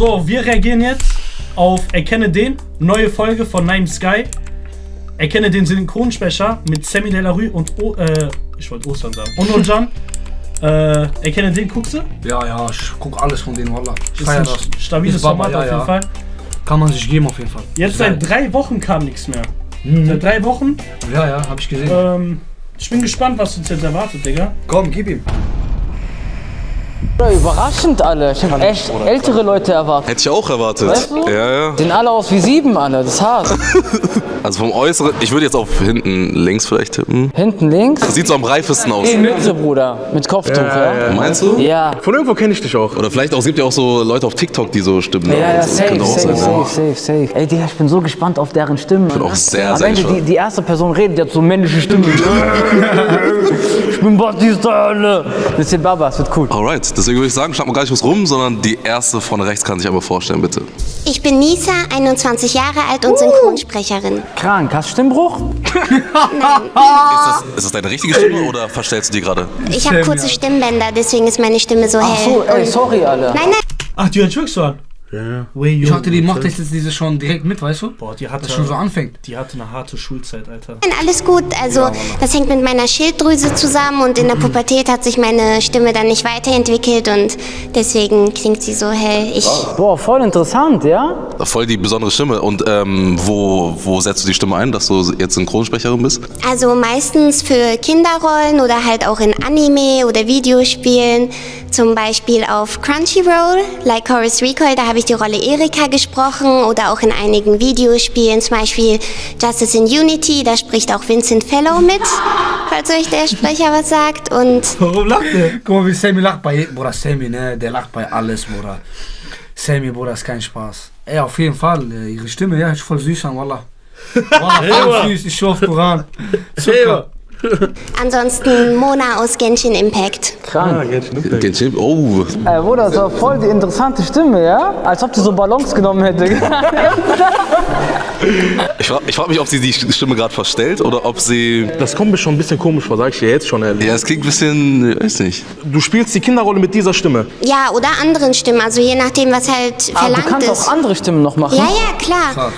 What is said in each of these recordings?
So, wir reagieren jetzt auf Erkenne den, neue Folge von Nine Sky. Erkenne den Synchronsprecher mit Sammy Delarue und o äh, ich wollte Ostern sagen. Und Jan. Äh, erkenne den, guckst du? Ja, ja, ich guck alles von denen, Wallah. Ich feier das. stabiles Format ja, auf jeden ja. Fall. Kann man sich geben auf jeden Fall. Jetzt seit drei Wochen kam nichts mehr. Mhm. Seit drei Wochen. Ja, ja, hab ich gesehen. Ähm, ich bin gespannt, was uns jetzt erwartet, Digga. Komm, gib ihm. Überraschend alle. Ich hab echt ältere Leute erwartet. Hätte ich auch erwartet. Weißt du? Ja, ja. Sehen alle aus wie sieben, alle. Das ist hart. Also vom Äußeren, ich würde jetzt auf hinten links vielleicht tippen. Hinten links. Sieht so am reifesten aus. Die Mütze, Bruder. Mit Kopftuch, ja? Meinst du? Ja. Von irgendwo kenne ich dich auch. Oder vielleicht auch, es gibt ja auch so Leute auf TikTok, die so Stimmen Ja, ja, Das safe, könnte auch safe, sein, ja. safe, safe, safe. Ey, Digga, ich bin so gespannt auf deren Stimmen. Ich bin auch sehr, Am sehr Ende, die, gespannt. die erste Person redet, die hat so männliche Stimme. ich bin Batista, alle. Das ist der Baba, es wird cool. Alright, deswegen würde ich sagen, schlag mal gar nicht was rum, sondern die erste von rechts kann sich einmal vorstellen, bitte. Ich bin Nisa, 21 Jahre alt und Synchronsprecherin. Krank, hast du Stimmbruch? Ist das, ist das deine richtige Stimme oder verstellst du die gerade? Ich habe kurze Stimmbänder, deswegen ist meine Stimme so Ach hell. so, ey, sorry, alle. Nein, nein, Ach, die hört wirklich so an. Ja. Way Ich hatte die macht das jetzt diese schon direkt mit, weißt du? Boah, die hatte, Das schon so anfängt. die hatte eine harte Schulzeit, Alter. alles gut. Also, das hängt mit meiner Schilddrüse zusammen und in der Pubertät hat sich meine Stimme dann nicht weiterentwickelt und deswegen klingt sie so hell. Ich, Boah, voll interessant, ja? Voll die besondere Stimme. Und ähm, wo, wo setzt du die Stimme ein, dass du jetzt Synchronsprecherin bist? also meistens für Kinderrollen oder halt auch in Anime oder Videospielen. Zum Beispiel auf Crunchyroll, like Chorus Recoil, da habe ich die Rolle Erika gesprochen oder auch in einigen Videospielen, zum Beispiel Justice in Unity, da spricht auch Vincent Fellow mit, falls euch der Sprecher was sagt. Und Warum lacht der? Guck mal, wie Sammy lacht bei, Bruder, Sammy, ne, der lacht bei alles, Bruder. Sammy, Bruder, ist kein Spaß. Ey, auf jeden Fall, äh, ihre Stimme, ja, ist voll süß an, Wallah. Wallah, voll süß, ich schwör auf Koran. Zucker. Ansonsten Mona aus Genshin Impact. Krank. Genshin? Oh, Ey, Bruder, das war voll die interessante Stimme, ja? Als ob die so Ballons genommen hätte. ich frage frag mich, ob sie die Stimme gerade verstellt oder ob sie. Das kommt mir schon ein bisschen komisch vor, sag ich dir jetzt schon ehrlich. Ja, es klingt ein bisschen. Ich weiß nicht. Du spielst die Kinderrolle mit dieser Stimme. Ja, oder anderen Stimmen, also je nachdem, was halt Ah, du verlangt kannst ist. auch andere Stimmen noch machen. Ja, ja, klar.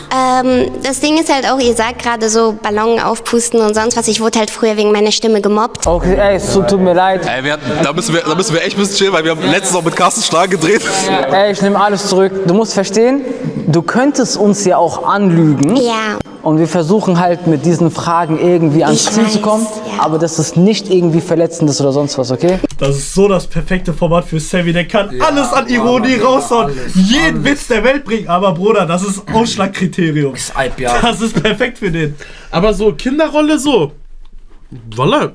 Ähm, das Ding ist halt auch, ihr sagt gerade so Ballon aufpusten und sonst was. Ich wurde halt früher wegen meiner Stimme gemobbt. Okay, ey, es tut mir leid. Ey, wir hatten, da, müssen wir, da müssen wir echt ein bisschen chillen, weil wir haben letztens noch mit Carsten Stark gedreht. Ey, ich nehme alles zurück. Du musst verstehen, du könntest uns ja auch anlügen. Ja. Und wir versuchen halt mit diesen Fragen irgendwie ans Ich Ziel zu weiß, kommen. ja. Aber das ist nicht irgendwie verletzend ist oder sonst was, okay? Das ist so das perfekte Format für Sammy. Der kann alles an Ironie Mann, raushauen. alles, jeden alles. Witz der Welt bringen. Aber Bruder, das ist Ausschlagkriterium. Ist Alp, ja. Das ist perfekt für den. Aber so Kinderrolle so. Voila.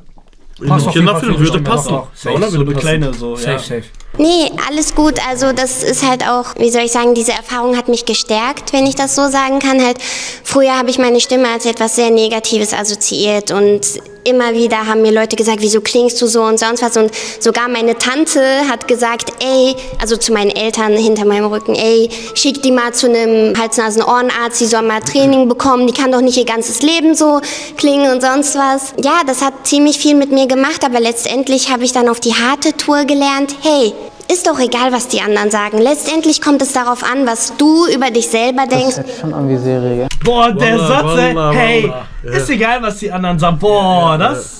In Passt einem auf jeden Fall Kinderfilm für die würde passen. doch, doch. Safe, Voila, So würde eine passen. kleine so, ja. Safe, safe. Nee, alles gut. Also das ist halt auch, wie soll ich sagen, diese Erfahrung hat mich gestärkt, wenn ich das so sagen kann. Halt, früher habe ich meine Stimme als etwas sehr Negatives assoziiert und immer wieder haben mir Leute gesagt, wieso klingst du so und sonst was. Und sogar meine Tante hat gesagt, ey, also zu meinen Eltern hinter meinem Rücken, ey, schick die mal zu einem Hals-Nasen-Ohrenarzt, die soll mal Training bekommen, die kann doch nicht ihr ganzes Leben so klingen und sonst was. Ja, das hat ziemlich viel mit mir gemacht, aber letztendlich habe ich dann auf die harte Tour gelernt, hey, ist doch egal, was die anderen sagen. Letztendlich kommt es darauf an, was du über dich selber denkst. Das ist schon an wie Serie? Boah, der Wallah, Satz, ey. wallah, Hey, wallah. Ja. ist egal, was die anderen sagen. Boah, das.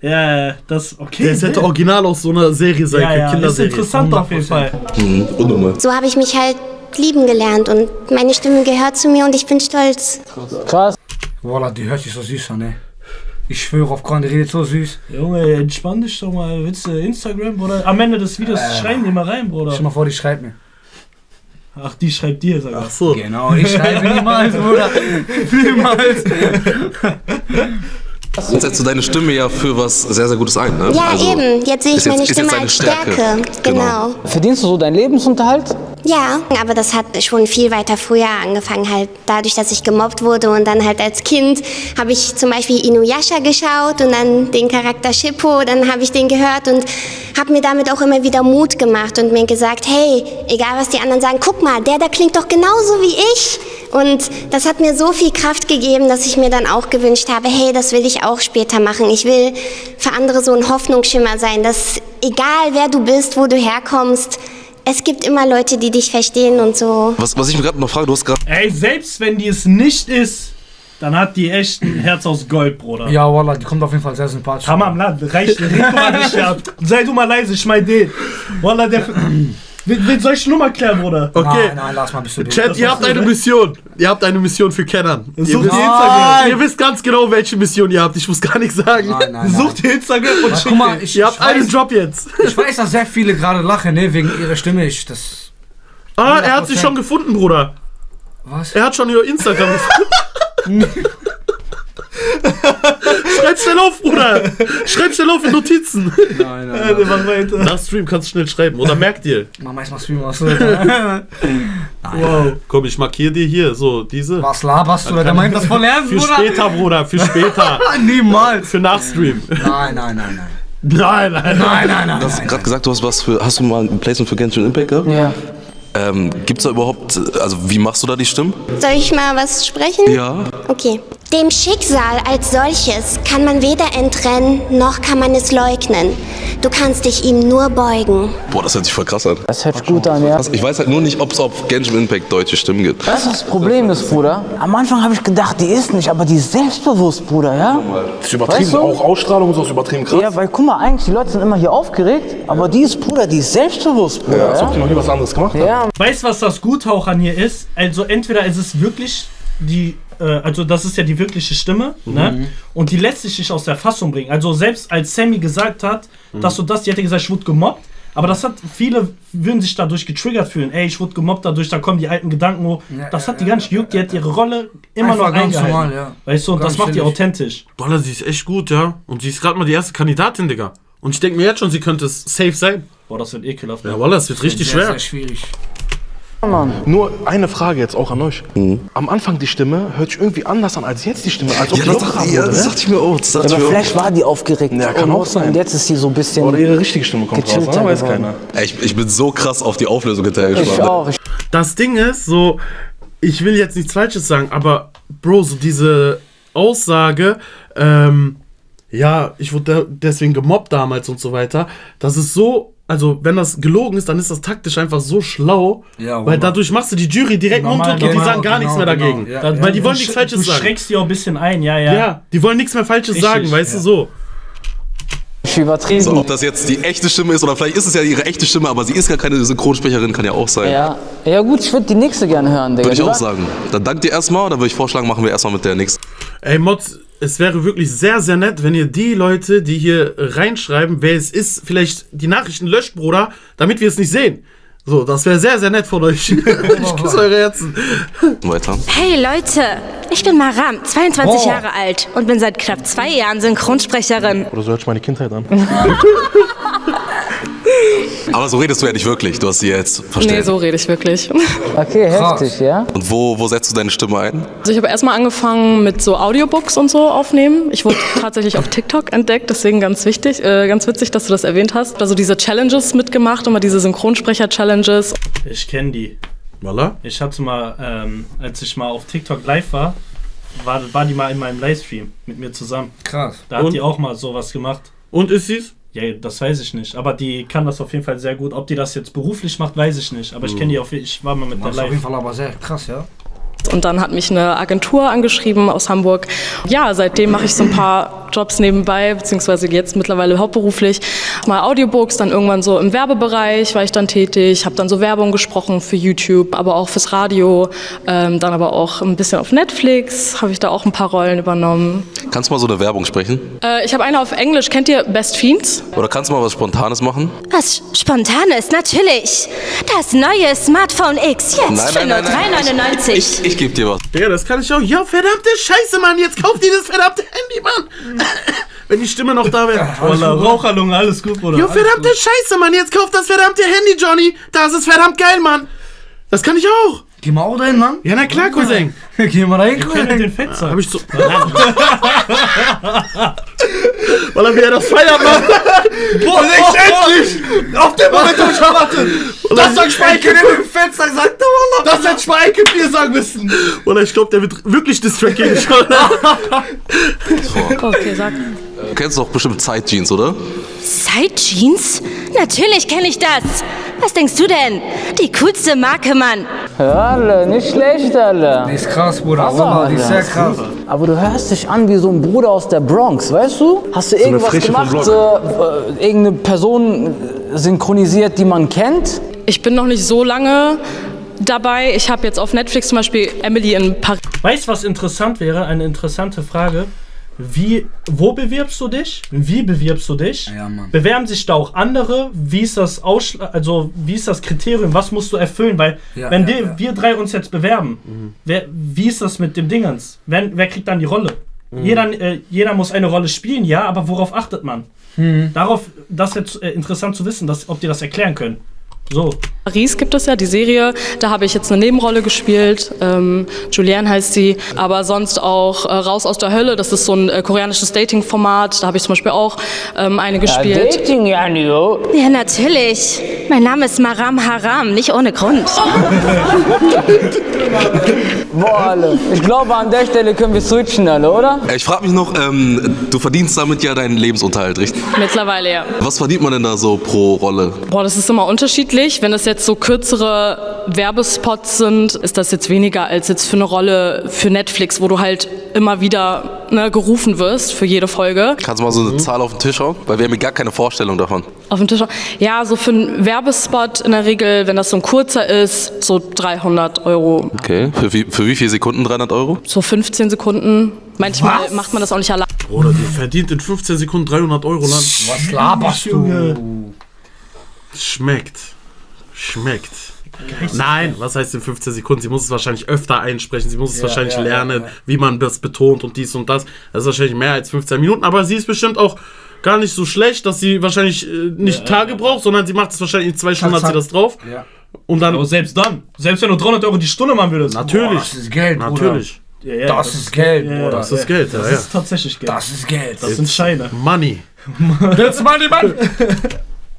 Ja, das, okay. Das hätte original aus so einer Serie sein ja, können, ja, ist Kinderserie. interessant auf jeden Fall. Mhm, unnormal. So habe ich mich halt lieben gelernt und meine Stimme gehört zu mir und ich bin stolz. Krass. Wallah, die hört sich so süß an, ne? Ich schwöre auf Koran, die redet so süß. Junge, entspann dich doch mal. Willst du Instagram, Bruder? Am Ende des Videos schreiben die mal rein, Stell Bruder. mal vor, die schreibt mir. Ach, die schreibt dir sogar. Ach so. Genau, ich schreibe niemals, Bruder. Niemals. Jetzt setzt du deine Stimme ja für was sehr, sehr Gutes ein, ne? Ja, Also, eben. Jetzt sehe ich meine jetzt Stimme als Stärke. Stärke. Genau. Genau. Verdienst du so deinen Lebensunterhalt? Ja, aber das hat schon viel weiter früher angefangen, halt dadurch, dass ich gemobbt wurde und dann halt als Kind habe ich zum Beispiel Inuyasha geschaut und dann den Charakter Shippo, dann habe ich den gehört und habe mir damit auch immer wieder Mut gemacht und mir gesagt, hey, egal was die anderen sagen, guck mal, der da klingt doch genauso wie ich. Und das hat mir so viel Kraft gegeben, dass ich mir dann auch gewünscht habe, hey, das will ich auch später machen. Ich will für andere so ein Hoffnungsschimmer sein, dass egal wer du bist, wo du herkommst, es gibt immer Leute, die dich verstehen und so. Was, was ich mir gerade noch frage, du hast gerade. Ey, selbst wenn die es nicht ist, dann hat die echt ein Herz aus Gold, Bruder. Ja, Wallah, die kommt auf jeden Fall sehr sympathisch. Tamam, lad, reicht, red du mal nicht ab. Sei du mal leise, ich mein den. Wallah, der. Wen, wen soll ich Nummer klären, Bruder? Okay. Nein, nein, lass mal ein bisschen Chat, ihr habt eine Mission. Ihr habt eine Mission für Kennern. Ihr Such die wisst, Instagram. ihr wisst ganz genau, welche Mission ihr habt. Ich muss gar nichts sagen. Nein, nein, nein. Such die Instagram und Na, schick guck mal, ich, Ihr habt ich, einen weiß, Drop jetzt. ich weiß, dass sehr viele gerade lachen, ne, wegen ihrer Stimme. Ich, das. Ah, er hat sie schon gefunden, Bruder. Was? Er hat schon ihr Instagram gefunden. Schreib schnell auf, Bruder. Schreib schnell auf in Notizen. Nein, nein, Ja, mach weiter. Nach Stream kannst du schnell schreiben. Oder merk dir. Mach erstmal Stream was. Alter. Wow. Komm, ich markiere dir hier so diese. Was laberst du? Der meint das voll ernst, Für Bruder. später, Bruder. Für später. Niemals. Für nach Stream. Nein, nein, nein, nein. Nein, nein, Nein, nein, nein. Du hast gerade gesagt, du hast was für. Hast du mal ein Placement für Genshin Impact gehabt? Ja. Ähm, gibt's da überhaupt. Also, wie machst du da die Stimmen? Soll ich mal was sprechen? Ja. Okay. Dem Schicksal als solches kann man weder entrennen, noch kann man es leugnen. Du kannst dich ihm nur beugen. Boah, das hört sich voll krass an. Das hört sich gut an, ja. Krass, Ich weiß halt nur nicht, ob es auf Genshin Impact deutsche Stimmen gibt. Du, was das Problem ist, Bruder? Am Anfang habe ich gedacht, die ist nicht, aber die ist selbstbewusst, Bruder, ja? Das ist übertrieben. Weißt du? Auch Ausstrahlung ist übertrieben krass. Ja, weil guck mal, eigentlich, die Leute sind immer hier aufgeregt, aber die ist, Bruder, die ist selbstbewusst, Bruder, Als ob ja? die noch nie was anderes gemacht. Ja, Weißt du, was das Gute auch an ihr ist? Also, entweder ist es wirklich die. Äh, also, das ist ja die wirkliche Stimme, ne? Und die lässt sich nicht aus der Fassung bringen. Also, selbst als Sammy gesagt hat, dass du das, die hätte gesagt, ich wurde gemobbt. Aber das hat, viele würden sich dadurch getriggert fühlen. Ey, ich wurde gemobbt, dadurch, da kommen die alten Gedanken hoch. Ja, das ja, hat die gar nicht gejuckt, die hat ihre Rolle immer Einfach noch ganz eingehalten. normal, ja. Weißt du, und Ganz das macht die authentisch. Boah, sie ist echt gut, ja. Und sie ist gerade mal die erste Kandidatin, Digga. Und ich denke mir jetzt schon, sie könnte es safe sein. Boah, das wird ekelhaft. Ja, Wallah, es wird richtig Sehr, schwer. sehr schwierig. Nur eine Frage jetzt auch an euch. Am Anfang die Stimme hört sich irgendwie anders an als jetzt die Stimme. Als ob Ja, die das dachte, ja, das ne? dachte ich mir auch. Aber vielleicht war die aufgeregt. Ja, kann und, auch sein. Und jetzt ist sie so ein bisschen. Oder ihre richtige Stimme kommt raus, ne? weiß keiner. Ey, ich, ich bin so krass auf die Auflösung hinterher ich auch. Das Ding ist, so, ich will jetzt nichts Falsches sagen, aber Bro, so diese Aussage, ähm, ja, ich wurde de- deswegen gemobbt damals und so weiter, das ist so, also wenn das gelogen ist, dann ist das taktisch einfach so schlau, Ja, weil dadurch machst du die Jury direkt Normal, mundtot und die genau, sagen gar nichts mehr genau, dagegen. ja. Da- Weil die du wollen nichts Falsches Du sagen. schreckst die auch ein bisschen ein, ja, ja. Ja, die wollen nichts mehr Falsches Richtig, sagen, weißt ja. du so. ich übertrieben. So, ob das jetzt die echte Stimme ist oder vielleicht ist es ja ihre echte Stimme, aber sie ist gar keine Synchronsprecherin, kann ja auch sein. ja. ja, gut, ich würde die nächste gerne hören, Digga. Würde ich auch sagen. Dann dank dir erstmal, dann würde ich vorschlagen, machen wir erstmal mit der nächsten. Ey, Mods, es wäre wirklich sehr, sehr nett, wenn ihr die Leute, die hier reinschreiben, wer es ist, vielleicht die Nachrichten löscht, Bruder, damit wir es nicht sehen. So, das wäre sehr, sehr nett von euch. ich küsse eure Herzen. Weiter. Hey Leute, ich bin Maram, 22 Oh. Jahre alt und bin seit knapp zwei Jahren Synchronsprecherin. Oder so hört sich meine Kindheit an. Aber so redest du ja nicht wirklich. Du hast sie jetzt verstanden. Nee, so rede ich wirklich. Okay, heftig, ja? Und wo, wo setzt du deine Stimme ein? Also ich habe erstmal angefangen mit so Audiobooks und so aufnehmen. Ich wurde tatsächlich auf TikTok entdeckt, deswegen ganz wichtig, äh, ganz witzig, dass du das erwähnt hast. Also diese Challenges mitgemacht, immer diese Synchronsprecher-Challenges. Ich kenne die. Voila. Ich hatte mal, ähm, als ich mal auf TikTok live war, war, war die mal in meinem Livestream mit mir zusammen. Krass. Da hat Und? die auch mal sowas gemacht. Und ist sie's? Ja, das weiß ich nicht. Aber die kann das auf jeden Fall sehr gut. Ob die das jetzt beruflich macht, weiß ich nicht. Aber ich kenne die auf jeden Ich war mal mit der Das ist auf jeden live. Fall aber sehr krass, ja. Und dann hat mich eine Agentur angeschrieben aus Hamburg. Ja, seitdem mache ich so ein paar Jobs nebenbei, beziehungsweise jetzt mittlerweile hauptberuflich. Mal Audiobooks, dann irgendwann so im Werbebereich war ich dann tätig, habe dann so Werbung gesprochen für YouTube, aber auch fürs Radio, ähm, dann aber auch ein bisschen auf Netflix, habe ich da auch ein paar Rollen übernommen. Kannst du mal so eine Werbung sprechen? Äh, ich habe eine auf Englisch, kennt ihr Best Fiends? Oder kannst du mal was Spontanes machen? Was Spontanes, natürlich. Das neue Smartphone X, jetzt für nur 3,99. Ich, gebe dir was. Digga, das kann ich auch. Ja, verdammte Scheiße, Mann. Jetzt kauft ihr das verdammte Handy, Mann. Wenn die Stimme noch da wäre. Voller Raucherlunge, alles gut, Bruder. Ja, verdammte Scheiße, Mann. Jetzt kauft das verdammte Handy, Johnny. Das ist verdammt geil, Mann. Das kann ich auch. Geh mal auch dahin, Mann. Ja, na klar, Cousin. Geh mal dahin, gut. Ich den Cousin. Fetzer. Hab ich so. Weil er wieder das feiert, Mann. Boah, nicht endlich! Auf den Moment hab ich gewartet! Das soll Spike in dem Fenster gesagt, Wallah! Das hätte Spike mir sagen müssen! Oder ich glaube, der wird wirklich Distrack gegen dich. Okay, sag. Du kennst doch bestimmt Zeitjeans, oder? Side Jeans? Natürlich kenne ich das. Was denkst du denn? Die coolste Marke, Mann. Ja, Alter, nicht schlecht, Alter. Die ist krass, Bruder. Wasser, Wallah, die ist sehr krass. Aber du hörst dich an wie so ein Bruder aus der Bronx, weißt du? Hast du irgendwas Frische vom gemacht, äh, äh, irgendeine Person synchronisiert, die man kennt? Ich bin noch nicht so lange dabei. Ich habe jetzt auf Netflix zum Beispiel Emily in Paris. Weißt du, was interessant wäre? Eine interessante Frage. Wie, wo bewirbst du dich? Wie bewirbst du dich? Ja, Mann. Bewerben sich da auch andere? Wie ist das Ausschla also wie ist das Kriterium? Was musst du erfüllen? Weil Ja, wenn ja, die, ja. wir drei uns jetzt bewerben, wer, wie ist das mit dem Dingens? Wer, wer kriegt dann die Rolle? Jeder, äh, jeder muss eine Rolle spielen, ja, aber worauf achtet man? Darauf, das ist jetzt äh, interessant zu wissen, dass, ob die das erklären können. So. Paris gibt es ja, die Serie. Da habe ich jetzt eine Nebenrolle gespielt. Ähm, Julianne heißt sie. Aber sonst auch äh, Raus aus der Hölle. Das ist so ein äh, koreanisches Dating-Format. Da habe ich zum Beispiel auch ähm, eine gespielt. Dating, ja, jo. Ja, natürlich. Mein Name ist Maram Haram, nicht ohne Grund. Boah, alle. Ich glaube, an der Stelle können wir switchen, alle, oder? Ich frage mich noch, ähm, du verdienst damit ja deinen Lebensunterhalt, richtig? Mittlerweile ja. Was verdient man denn da so pro Rolle? Boah, das ist immer unterschiedlich. Wenn es jetzt so kürzere Werbespots sind, ist das jetzt weniger als jetzt für eine Rolle für Netflix, wo du halt immer wieder ne, gerufen wirst für jede Folge. Kannst du mal so eine Zahl auf den Tisch hauen? Weil wir haben ja gar keine Vorstellung davon. Auf dem Tisch. Ja, so für einen Werbespot in der Regel, wenn das so ein kurzer ist, so 300 Euro. Okay. Für wie, für wie viele Sekunden 300 Euro? So 15 Sekunden. Manchmal Was? macht man das auch nicht allein. Bruder, die verdient in 15 Sekunden 300 Euro lang. Was laberst du? Schmeckt. Schmeckt. Nein, was heißt in 15 Sekunden? Sie muss es wahrscheinlich öfter einsprechen, sie muss es Ja, wahrscheinlich ja, ja, lernen, ja. wie man das betont und dies und das. Das ist wahrscheinlich mehr als 15 Minuten, aber sie ist bestimmt auch gar nicht so schlecht, dass sie wahrscheinlich äh, nicht Tage braucht, sondern sie macht es wahrscheinlich in zwei Stunden, hat sie das drauf. Ja. Und dann. Aber selbst dann, selbst wenn du 300 Euro die Stunde machen würdest. natürlich. Boah, das ist Geld, Bruder. natürlich. Ja, ja, Das ist Geld, ja, Bruder. Das ist Geld, ja, Das ist tatsächlich Geld. Das ist Geld. Das sind Scheine. Money. That's money, man.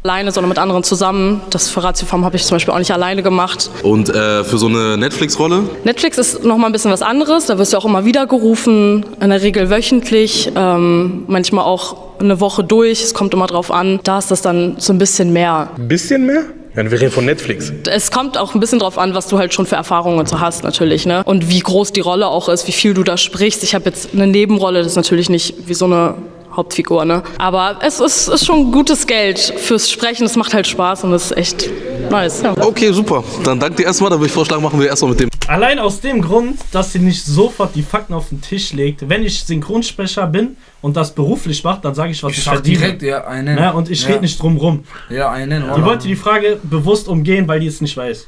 alleine, sondern mit anderen zusammen. Das für Ratiofarm habe ich zum Beispiel auch nicht alleine gemacht. Und äh, für so eine Netflix-Rolle? Netflix ist noch mal ein bisschen was anderes. Da wirst du auch immer wieder gerufen, in der Regel wöchentlich, ähm, manchmal auch eine Woche durch. Es kommt immer drauf an. Da ist das dann so ein bisschen mehr. Ein bisschen mehr? Ja, wir reden von Netflix. Es kommt auch ein bisschen drauf an, was du halt schon für Erfahrungen und so hast natürlich, ne? Und wie groß die Rolle auch ist, wie viel du da sprichst. Ich habe jetzt eine Nebenrolle, das ist natürlich nicht wie so eine Hauptfigur, ne? Aber es ist, ist schon gutes Geld fürs Sprechen. Es macht halt Spaß und es ist echt nice. Ja. Okay, super. Dann danke dir erstmal. Dann würde ich vorschlagen, machen wir erstmal mit dem. Allein aus dem Grund, dass sie nicht sofort die Fakten auf den Tisch legt. Wenn ich Synchronsprecher bin und das beruflich mache, dann sage ich, was ich, Ich verdiene. direkt, ja, einen. Ja, und ich ja. rede nicht drum rum. Ja, einen. Die wollte die Frage bewusst umgehen, weil die es nicht weiß.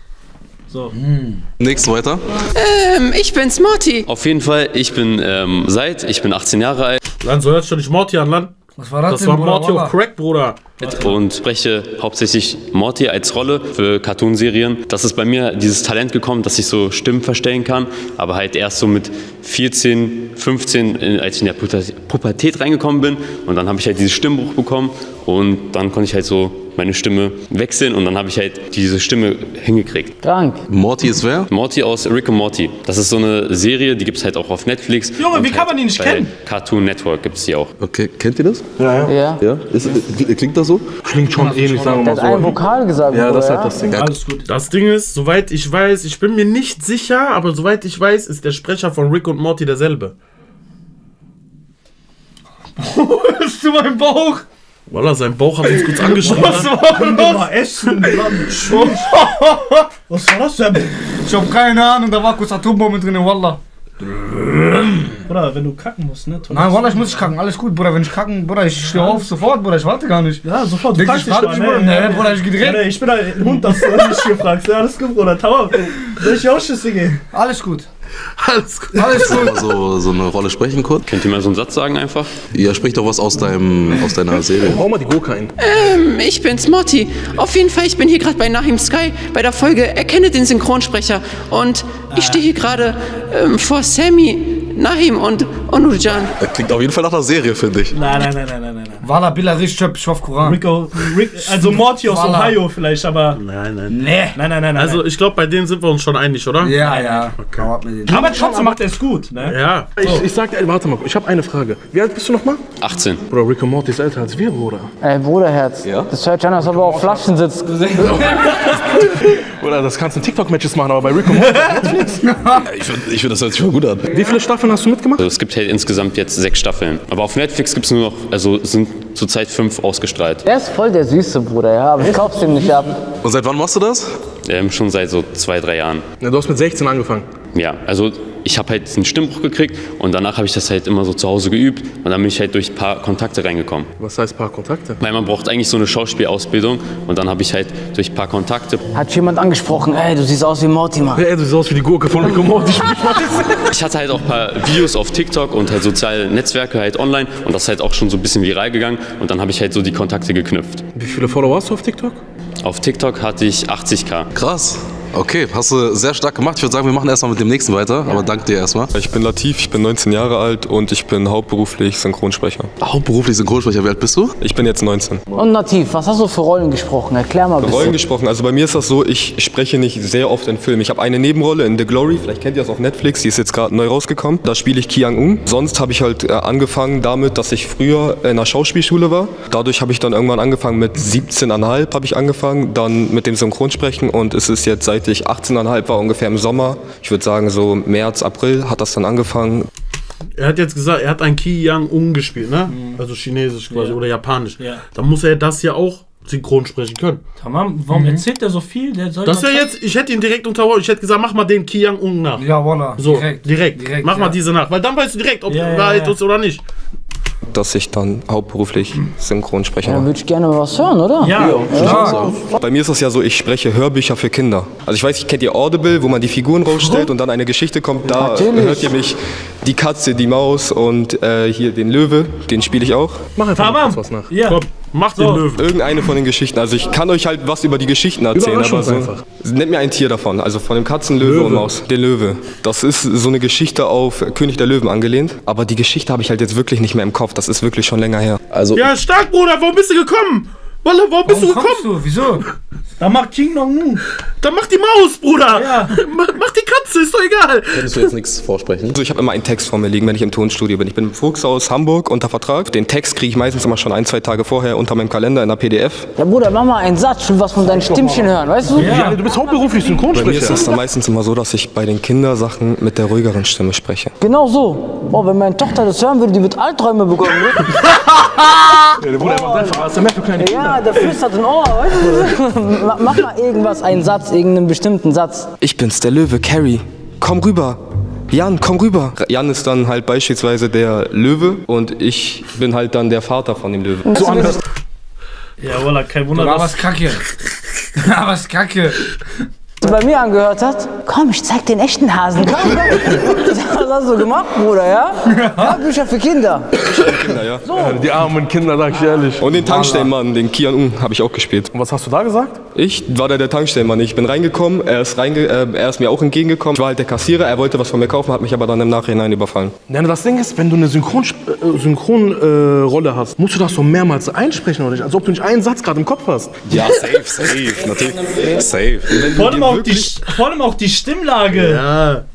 So. Nächsten weiter. Ähm, ich bin's, Morty. Auf jeden Fall, ich bin ähm, Seid, ich bin 18 Jahre alt Lan, so hört schon nicht Morty an, Lan. Was war das, Das denn, war Bruder? Morty Wallah? auf Crack, Bruder. und spreche hauptsächlich Morty als Rolle für Cartoonserien. Das ist bei mir dieses Talent gekommen, dass ich so Stimmen verstellen kann, aber halt erst so mit 14, 15, in- als ich in der Pubertät- Pubertät reingekommen bin und dann habe ich halt dieses Stimmbruch bekommen und dann konnte ich halt so meine Stimme wechseln und dann habe ich halt diese Stimme hingekriegt. Krank. Morty ist wer? Morty aus Rick und Morty. Das ist so eine Serie, die gibt es halt auch auf Netflix. Junge, wie kann halt man die nicht bei kennen? Cartoon Network gibt es die auch. Okay, kennt ihr das? Ja. Ja? Ist, äh, klingt das so? Klingt schon ähnlich, sagen wir hat ein mal so. Vokal gesagt, Ja, das ist halt das Ding. Alles gut. Das Ding ist, soweit ich weiß, ich bin mir nicht sicher, aber soweit ich weiß, ist der Sprecher von Rick und Morty derselbe. Bist du mein Bauch? Wallah, sein Bauch hat uns kurz angeschrieben. Was war denn das? Mal essen, Mann. Was war das denn? Ich hab keine Ahnung, da war kurz Atombombe drin, Wallah. Bruder, wenn du kacken musst, ne? Nein, Wallah, ich muss nicht kacken. Alles gut, Bruder. Wenn ich kacken, Bruder, ich stehe auf sofort, Bruder. Ich warte gar nicht. Ja, sofort. Du Denkst ich dich, ne? Bruder? Nee, Bruder, ich geh direkt. Nee, ich bin ein Hund, das du nicht hier fragst. Ja, alles gut, Bruder. Tauer. Soll ich auch Schüsse gehen? Alles gut. Alles gut. Alles gut. mal so, so eine Rolle sprechen kurz? Könnt ihr mal so einen Satz sagen einfach? Ja, sprich doch was aus, deinem, aus deiner Serie. Hau mal die Gurke ein. Ähm, ich bin's, Morty. Auf jeden Fall, ich bin hier gerade bei Nahim Sky bei der Folge Erkenne den Synchronsprecher. Und ich stehe hier gerade ähm, vor Sammy, Nahim und Onurjan. Das klingt auf jeden Fall nach einer Serie, finde ich. Nein, nein, nein, nein, nein, nein. Walla, Billa, richtig hübsch auf Koran. Rico, Rick, also Morty aus Voila. Ohio vielleicht, aber. Nein, nein. Nee. Nein, nein, nein, nein. Also ich glaube, bei denen sind wir uns schon einig, oder? Ja, ja. Okay. Aber trotzdem macht er es gut, ne? Ja. Ich, ich sag dir, warte mal, ich habe eine Frage. Wie alt bist du nochmal? 18. Bro, Rick und Morty ist älter als wir, Bruder. Ey, Bruderherz. Das hört sich an, als ob er auf Flaschen sitzt. Oder das kannst du in TikTok-Matches machen, aber bei Rick und Morty. Ich finde, ich find, das hört sich schon gut an. Wie viele Staffeln hast du mitgemacht? Also es gibt halt insgesamt jetzt sechs Staffeln. Aber auf Netflix gibt es nur noch, also sind zurzeit fünf ausgestrahlt. Der ist voll der süße Bruder, ja, aber ich kauf's ihm nicht ab. Und seit wann machst du das? Ähm, schon seit so zwei, drei Jahren. Ja, du hast mit 16 angefangen. Ja, also ich habe halt einen Stimmbruch gekriegt und danach habe ich das halt immer so zu Hause geübt und dann bin ich halt durch ein paar Kontakte reingekommen. Was heißt paar Kontakte? Weil man braucht eigentlich so eine Schauspielausbildung und dann habe ich halt durch ein paar Kontakte. Hat jemand angesprochen, ey, du siehst aus wie Morty, Mann. Ey, du siehst aus wie die Gurke von und Morty. Ich hatte halt auch ein paar Videos auf TikTok und halt soziale Netzwerke halt online und das ist halt auch schon so ein bisschen viral gegangen und dann habe ich halt so die Kontakte geknüpft. Wie viele Follower hast du auf TikTok? Auf TikTok hatte ich 80k. Krass. Okay, hast du sehr stark gemacht. Ich würde sagen, wir machen erstmal mit dem nächsten weiter. Aber danke dir erstmal. Ich bin Latif, ich bin 19 Jahre alt und ich bin hauptberuflich Synchronsprecher. Hauptberuflich Synchronsprecher, wie alt bist du? Ich bin jetzt 19. Und Nativ, was hast du für Rollen gesprochen? Erklär mal ein bisschen. Rollen gesprochen, also bei mir ist das so, ich spreche nicht sehr oft in Filmen. Ich habe eine Nebenrolle in The Glory, vielleicht kennt ihr das auf Netflix, die ist jetzt gerade neu rausgekommen. Da spiele ich Kiang Un. Sonst habe ich halt äh, angefangen damit, dass ich früher in einer Schauspielschule war. Dadurch habe ich dann irgendwann angefangen mit 17,5 habe ich angefangen, dann mit dem Synchronsprechen und es ist jetzt seit ich 18,5 war, ungefähr im Sommer, ich würde sagen so März, April hat das dann angefangen. Er hat jetzt gesagt, er hat ein Ki Yang Un gespielt, ne? Also chinesisch quasi Ja. oder japanisch. Ja. Dann muss er das ja auch synchron sprechen können. Tamam, warum erzählt er so viel? Der soll Das wäre jetzt, ich hätte ihn direkt unterworfen. Ich hätte gesagt, mach mal den Ki Yang Un nach. Ja, voila. So, Direkt. direkt. Direkt, mach mal ja. diese nach. Weil dann weißt du direkt, ob Ja, ja, Wahrheit ja. ist oder nicht. Dass ich dann hauptberuflich Synchronsprecher Ja, würde ich gerne mal was hören, oder? Ja, Bei mir ist es ja so, ich spreche Hörbücher für Kinder. Also ich weiß, ich kennt ihr Audible, wo man die Figuren rausstellt und dann eine Geschichte kommt. Da Natürlich. hört ihr mich die Katze, die Maus und äh, hier den Löwe, den spiele ich auch. Mach einfach was nach. Ja. Komm, mach So. den Löwen. Irgendeine von den Geschichten. Also ich kann euch halt was über die Geschichten erzählen, aber so. einfach. Nennt mir ein Tier davon. Also von dem Katzen, Löwe, Löwe. und Maus. Der Löwe. Das ist so eine Geschichte auf König der Löwen angelehnt. Aber die Geschichte habe ich halt jetzt wirklich nicht mehr im Kopf. Das ist wirklich schon länger her. Also, Ja, stark, Bruder. Warum bist du gekommen? Walla, warum bist Warum du kommst gekommen? du? Wieso? Da macht King Dong Un. Dann mach die Maus, Bruder. Ja. Mach, mach die Katze, ist doch egal. könntest du jetzt nichts vorsprechen? Also ich habe immer einen Text vor mir liegen, wenn ich im Tonstudio bin. Ich bin im Fuchs aus Hamburg unter Vertrag. Den Text kriege ich meistens immer schon ein, zwei Tage vorher unter meinem Kalender in der PDF. Ja, Bruder, mach mal einen Satz, will was von deinen Stimmchen hören, weißt du? Ja, du bist hauptberuflich Bei mir ist Synchronsprecher. es dann meistens immer so, dass ich bei den Kindersachen mit der ruhigeren Stimme spreche. Genau so. Boah, wenn meine Tochter das hören würde, die wird Albträume bekommen. ne? Ja, der Bruder macht einfach ASMR für kleine Kinder. ja, der flüstert in Ohr, weißt du? Ma- Mach mal irgendwas, einen Satz, irgendeinen bestimmten Satz. Ich bin's, der Löwe, Carrie. Komm rüber. Jan, komm rüber. Jan ist dann halt beispielsweise der Löwe und ich bin halt dann der Vater von dem Löwen. So anders. Ja, Walla, kein Wunder, Aber was kacke. Aber was kacke. Du bei mir angehört hast, komm, ich zeig den echten Hasen. Komm, komm. Das hast du gemacht, Bruder, ja? Hörbücher für Kinder. Kinder, ja. Die armen Kinder, sag ich ehrlich. Und den Tankstellenmann, den Kian Un, habe ich auch gespielt. Und was hast du da gesagt? Ich war da der Tankstellenmann. Ich bin reingekommen, er ist, reinge äh, er ist mir auch entgegengekommen. Ich war halt der Kassierer, er wollte was von mir kaufen, hat mich aber dann im Nachhinein überfallen. Ja, das Ding ist, wenn du eine Synchronrolle Synchron, äh, hast, musst du das so mehrmals einsprechen oder nicht? Als ob du nicht einen Satz gerade im Kopf hast. Ja, safe, safe, natürlich. Safe. Vor allem, auch die, vor allem auch die Stimmlage. Ja.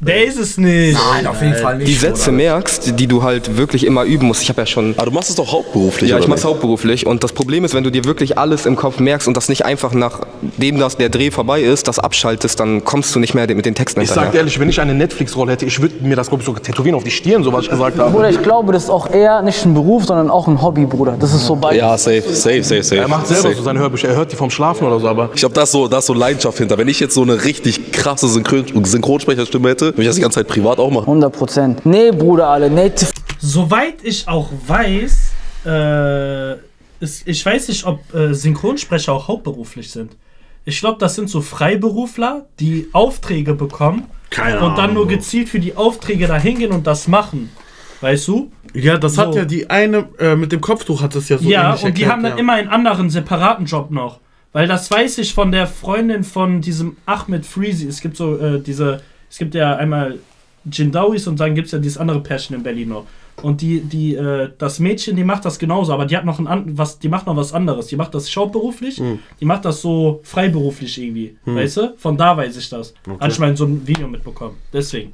Der ist es nicht. Nein, auf jeden Fall nicht. Die Sätze merkst, die du halt wirklich immer üben musst. Ich habe ja schon Aber du machst es doch hauptberuflich, Ja, ich oder mache es hauptberuflich und das Problem ist, wenn du dir wirklich alles im Kopf merkst und das nicht einfach nachdem das der Dreh vorbei ist, das abschaltest, dann kommst du nicht mehr mit den Texten Ich sag dir ehrlich, wenn ich eine Netflix-Rolle hätte, ich würde mir das, glaube ich, sogar tätowieren auf die Stirn, so was ich gesagt habe. Bruder, ich glaube, das ist auch eher nicht ein Beruf, sondern auch ein Hobby, Bruder. Das ist so beides. Ja, safe, safe, safe, safe. Er macht selber safe. so seine Hörbücher, er hört die vom Schlafen oder so, aber Ich glaube, da ist so, da ist so Leidenschaft hinter. Wenn ich jetzt so eine richtig krasse Synchron Synchronsprecherstimme hätte, würde ich das die ganze Zeit privat auch machen. 100 Prozent. Nee, Bruder, alle. Native. Soweit ich auch weiß, äh, ist, ich weiß nicht, ob äh, Synchronsprecher auch hauptberuflich sind. Ich glaube, das sind so Freiberufler, die Aufträge bekommen Keine und dann nur gezielt für die Aufträge da hingehen und das machen. Weißt du? Ja, das hat So. ja die eine, äh, mit dem Kopftuch hat das ja so ja, und die erklärt, haben dann ja. immer einen anderen separaten Job noch. Weil das weiß ich von der Freundin von diesem Ahmed Freezy. Es gibt so äh, diese, es gibt ja einmal Jindawis und dann gibt es ja dieses andere Pärchen in Berlin noch. Und die, die, äh, das Mädchen, die macht das genauso, aber die hat noch ein was, die macht noch was anderes. Die macht das hauptberuflich, Hm. die macht das so freiberuflich irgendwie. Hm. Weißt du? Von da weiß ich das. Okay. Hatte ich mal in so einem Video mitbekommen. Deswegen.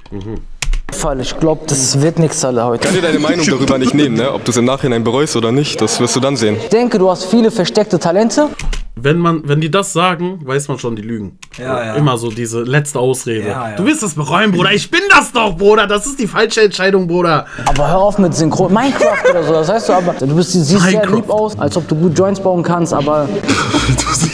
Fall, ich glaube, das wird nichts alle heute. Kann dir deine Meinung darüber nicht nehmen, ne? ob du es im Nachhinein bereust oder nicht, das wirst du dann sehen. Ich denke, du hast viele versteckte Talente. Wenn, man, wenn die das sagen, weiß man schon, die lügen. Ja, ja. Immer so diese letzte Ausrede. Ja, ja. Du wirst das bereuen, Bruder. Ich bin das doch, Bruder. Das ist die falsche Entscheidung, Bruder. Aber hör auf mit Synchron. Minecraft oder so, das heißt du aber, du bist, siehst sehr Minecraft. lieb aus, als ob du gut Joints bauen kannst, aber.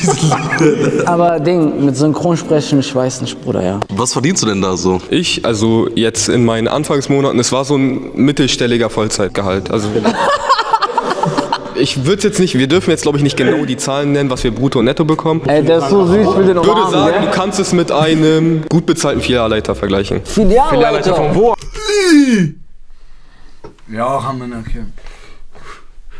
aber Ding, mit Synchronsprechen, ich weiß nicht, Bruder, ja. Was verdienst du denn da so? Ich, also jetzt in meinen Anfangsmonaten, es war so ein mittelstelliger Vollzeitgehalt. Also ich würde jetzt nicht, wir dürfen jetzt glaube ich nicht genau die Zahlen nennen, was wir brutto und netto bekommen. Ey, der ist so süß, ich will den Ich würde umarmen, sagen, du kannst es mit einem gut bezahlten Filialleiter vergleichen. Filialleiter von wo? Ja, haben wir, okay.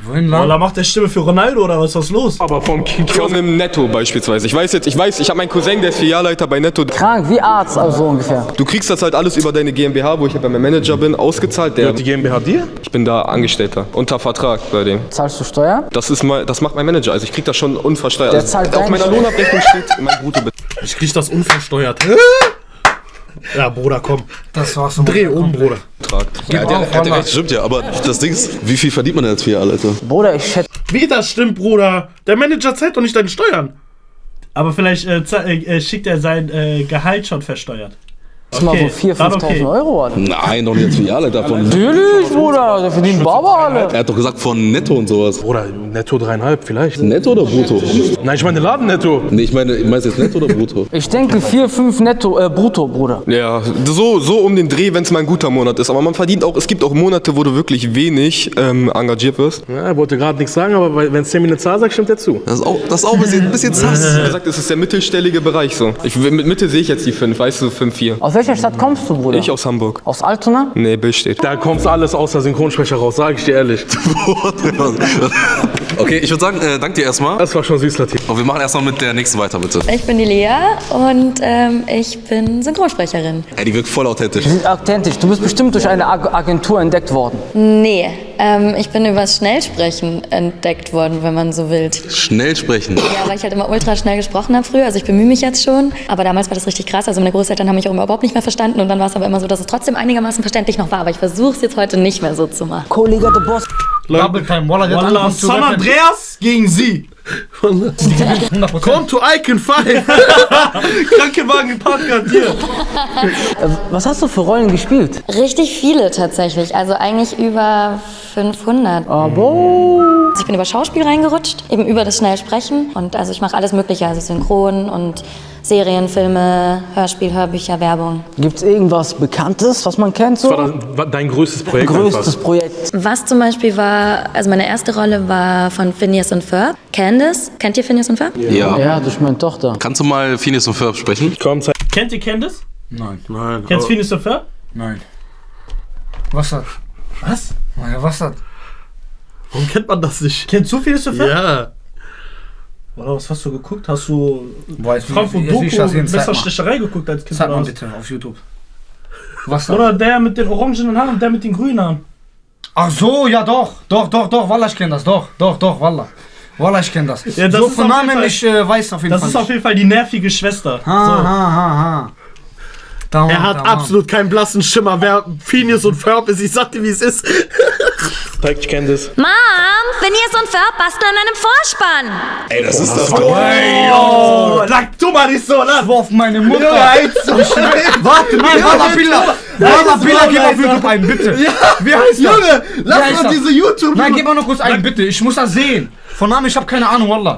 Wohin lang? da macht der Stimme für Ronaldo oder was ist was los? Aber vom Von einem Netto beispielsweise. Ich weiß jetzt, ich weiß, ich habe meinen Cousin, der ist Filialleiter bei Netto. Krank, wie Arzt, also so ungefähr. Du kriegst das halt alles über deine GmbH, wo ich ja bei meinem Manager bin, ausgezahlt. Der, die GmbH dir? Ich bin da Angestellter, unter Vertrag bei dem. Zahlst du Steuer? Das, ist mal, das macht mein Manager, also ich krieg das schon unversteuert. Der Also zahlt auf deine meiner? Lohnabrechnung steht mein Brutto. Ich krieg das unversteuert. Ja, Bruder, komm. Das war's. Dreh um, Bruder. Ja, der, der, der recht, stimmt ja, aber das Ding ist, wie viel verdient man denn als Filialleiter? Bruder, ich schätze. Wie das stimmt, Bruder? Der Manager zahlt doch nicht deine Steuern. Aber vielleicht äh, ze- äh, schickt er sein äh, Gehalt schon versteuert. Das ist mal so 4.000, dann 5.000 Euro, Alter. Nein, doch nicht als Filialleiter von. Natürlich, Bruder, der verdient Barber alle. Er hat doch gesagt von Netto und sowas. Bruder, netto dreieinhalb vielleicht. Netto oder brutto? Nein, ich meine Ladennetto. Nee, ich meine, meinst du jetzt netto oder brutto? Ich denke 4, 5 netto, äh, brutto, Bruder. Ja, so, so um den Dreh, wenn es mal ein guter Monat ist. Aber man verdient auch, es gibt auch Monate, wo du wirklich wenig ähm, engagiert wirst. Ja, er wollte gerade nichts sagen, aber wenn Sammy eine Zahl sagt, stimmt er zu. Das ist auch, das ist auch ein bisschen, ein bisschen Wie zass. gesagt, es ist der mittelstellige Bereich so. Ich, mit Mitte sehe ich jetzt die 5, weißt du, 5, 4. Aus welcher Stadt kommst du, Bruder? Ich aus Hamburg. Aus Altona? Nee, Bild steht. Da kommt alles außer Synchronsprecher raus, sag ich dir ehrlich. Okay, ich würde sagen, äh, danke dir erstmal. Das war schon süß, Latif. Und wir machen erstmal mit der nächsten weiter, bitte. Ich bin die Lea und ähm, ich bin Synchronsprecherin. Ey, die wirkt voll authentisch. Die sind authentisch. Du bist bestimmt durch eine Ag Agentur entdeckt worden. Nee, ähm, ich bin übers Schnellsprechen entdeckt worden, wenn man so will. Schnell sprechen. Ja, weil ich halt immer ultra schnell gesprochen habe früher. Also ich bemühe mich jetzt schon. Aber damals war das richtig krass. Also meine Großeltern haben mich auch immer überhaupt nicht mehr verstanden. Und dann war es aber immer so, dass es trotzdem einigermaßen verständlich noch war. Aber ich versuche es jetzt heute nicht mehr so zu machen. Kollege, der Boss. Double Time, zu San. Andreas gegen sie. 100%. Come to Icon 5. Krankenwagen parken hier. Äh, was hast du für Rollen gespielt? Richtig viele tatsächlich. Also eigentlich über 500. Aber. Also ich bin über Schauspiel reingerutscht, eben über das Schnellsprechen. Und also ich mache alles Mögliche, also Synchron und Serien, Filme, Hörspiel, Hörbücher, Werbung. Gibt's irgendwas Bekanntes, was man kennt so? Das war dein größtes Projekt. Größtes einfach. Projekt. Was zum Beispiel war, also meine erste Rolle war von Phineas und Ferb. Candice, kennt ihr Phineas und Ferb? Ja. Ja, durch meine Tochter. Kannst du mal Phineas und Ferb sprechen? Komm, zeig. Kennt ihr Candice? Nein, Nein. Kennst aber- Phineas und Ferb? nein. Was hat? Was? Naja, was hat? Warum kennt man das nicht? Kennst du Phineas und Ferb? Ja. Oder was hast du geguckt? Hast du Boah, jetzt, Frankfurt jetzt will ich Doku das mal. Messerstecherei geguckt als Kind? Zeig oder mal bitte auf YouTube. Was? Oder der mit den orangenen Haaren und der mit den grünen Haaren. Ach so, ja doch, doch, doch, doch, Wallah, ich kenn das, doch, doch, doch, Wallah. Wallah, ich kenn das. Ja, das so ist von auf jeden Namen Fall- ich äh, weiß auf jeden Das Fall. ist auf jeden Fall die nervige Schwester. Ha, So. ha, ha, ha. Tamam, Er hat tamam. absolut keinen blassen Schimmer, wer Phineas und Ferb ist. Ich sag dir, wie es ist. Zeig, ich kenn das. Mom, Phineas und Ferb basteln an einem Vorspann. Ey, das ist das. Oh, sag du mal nicht so? Ich war auf meine Mutter. Ja, so. Warte, nein, Wallah, Billah. Wallah, Billah, gib auf YouTube ein, bitte. Wie heißt das? Junge, lass mal das? diese YouTube. Nein, gib mal noch kurz ein, bitte. Ich muss das sehen. Von Namen, ich hab keine Ahnung, Wallah.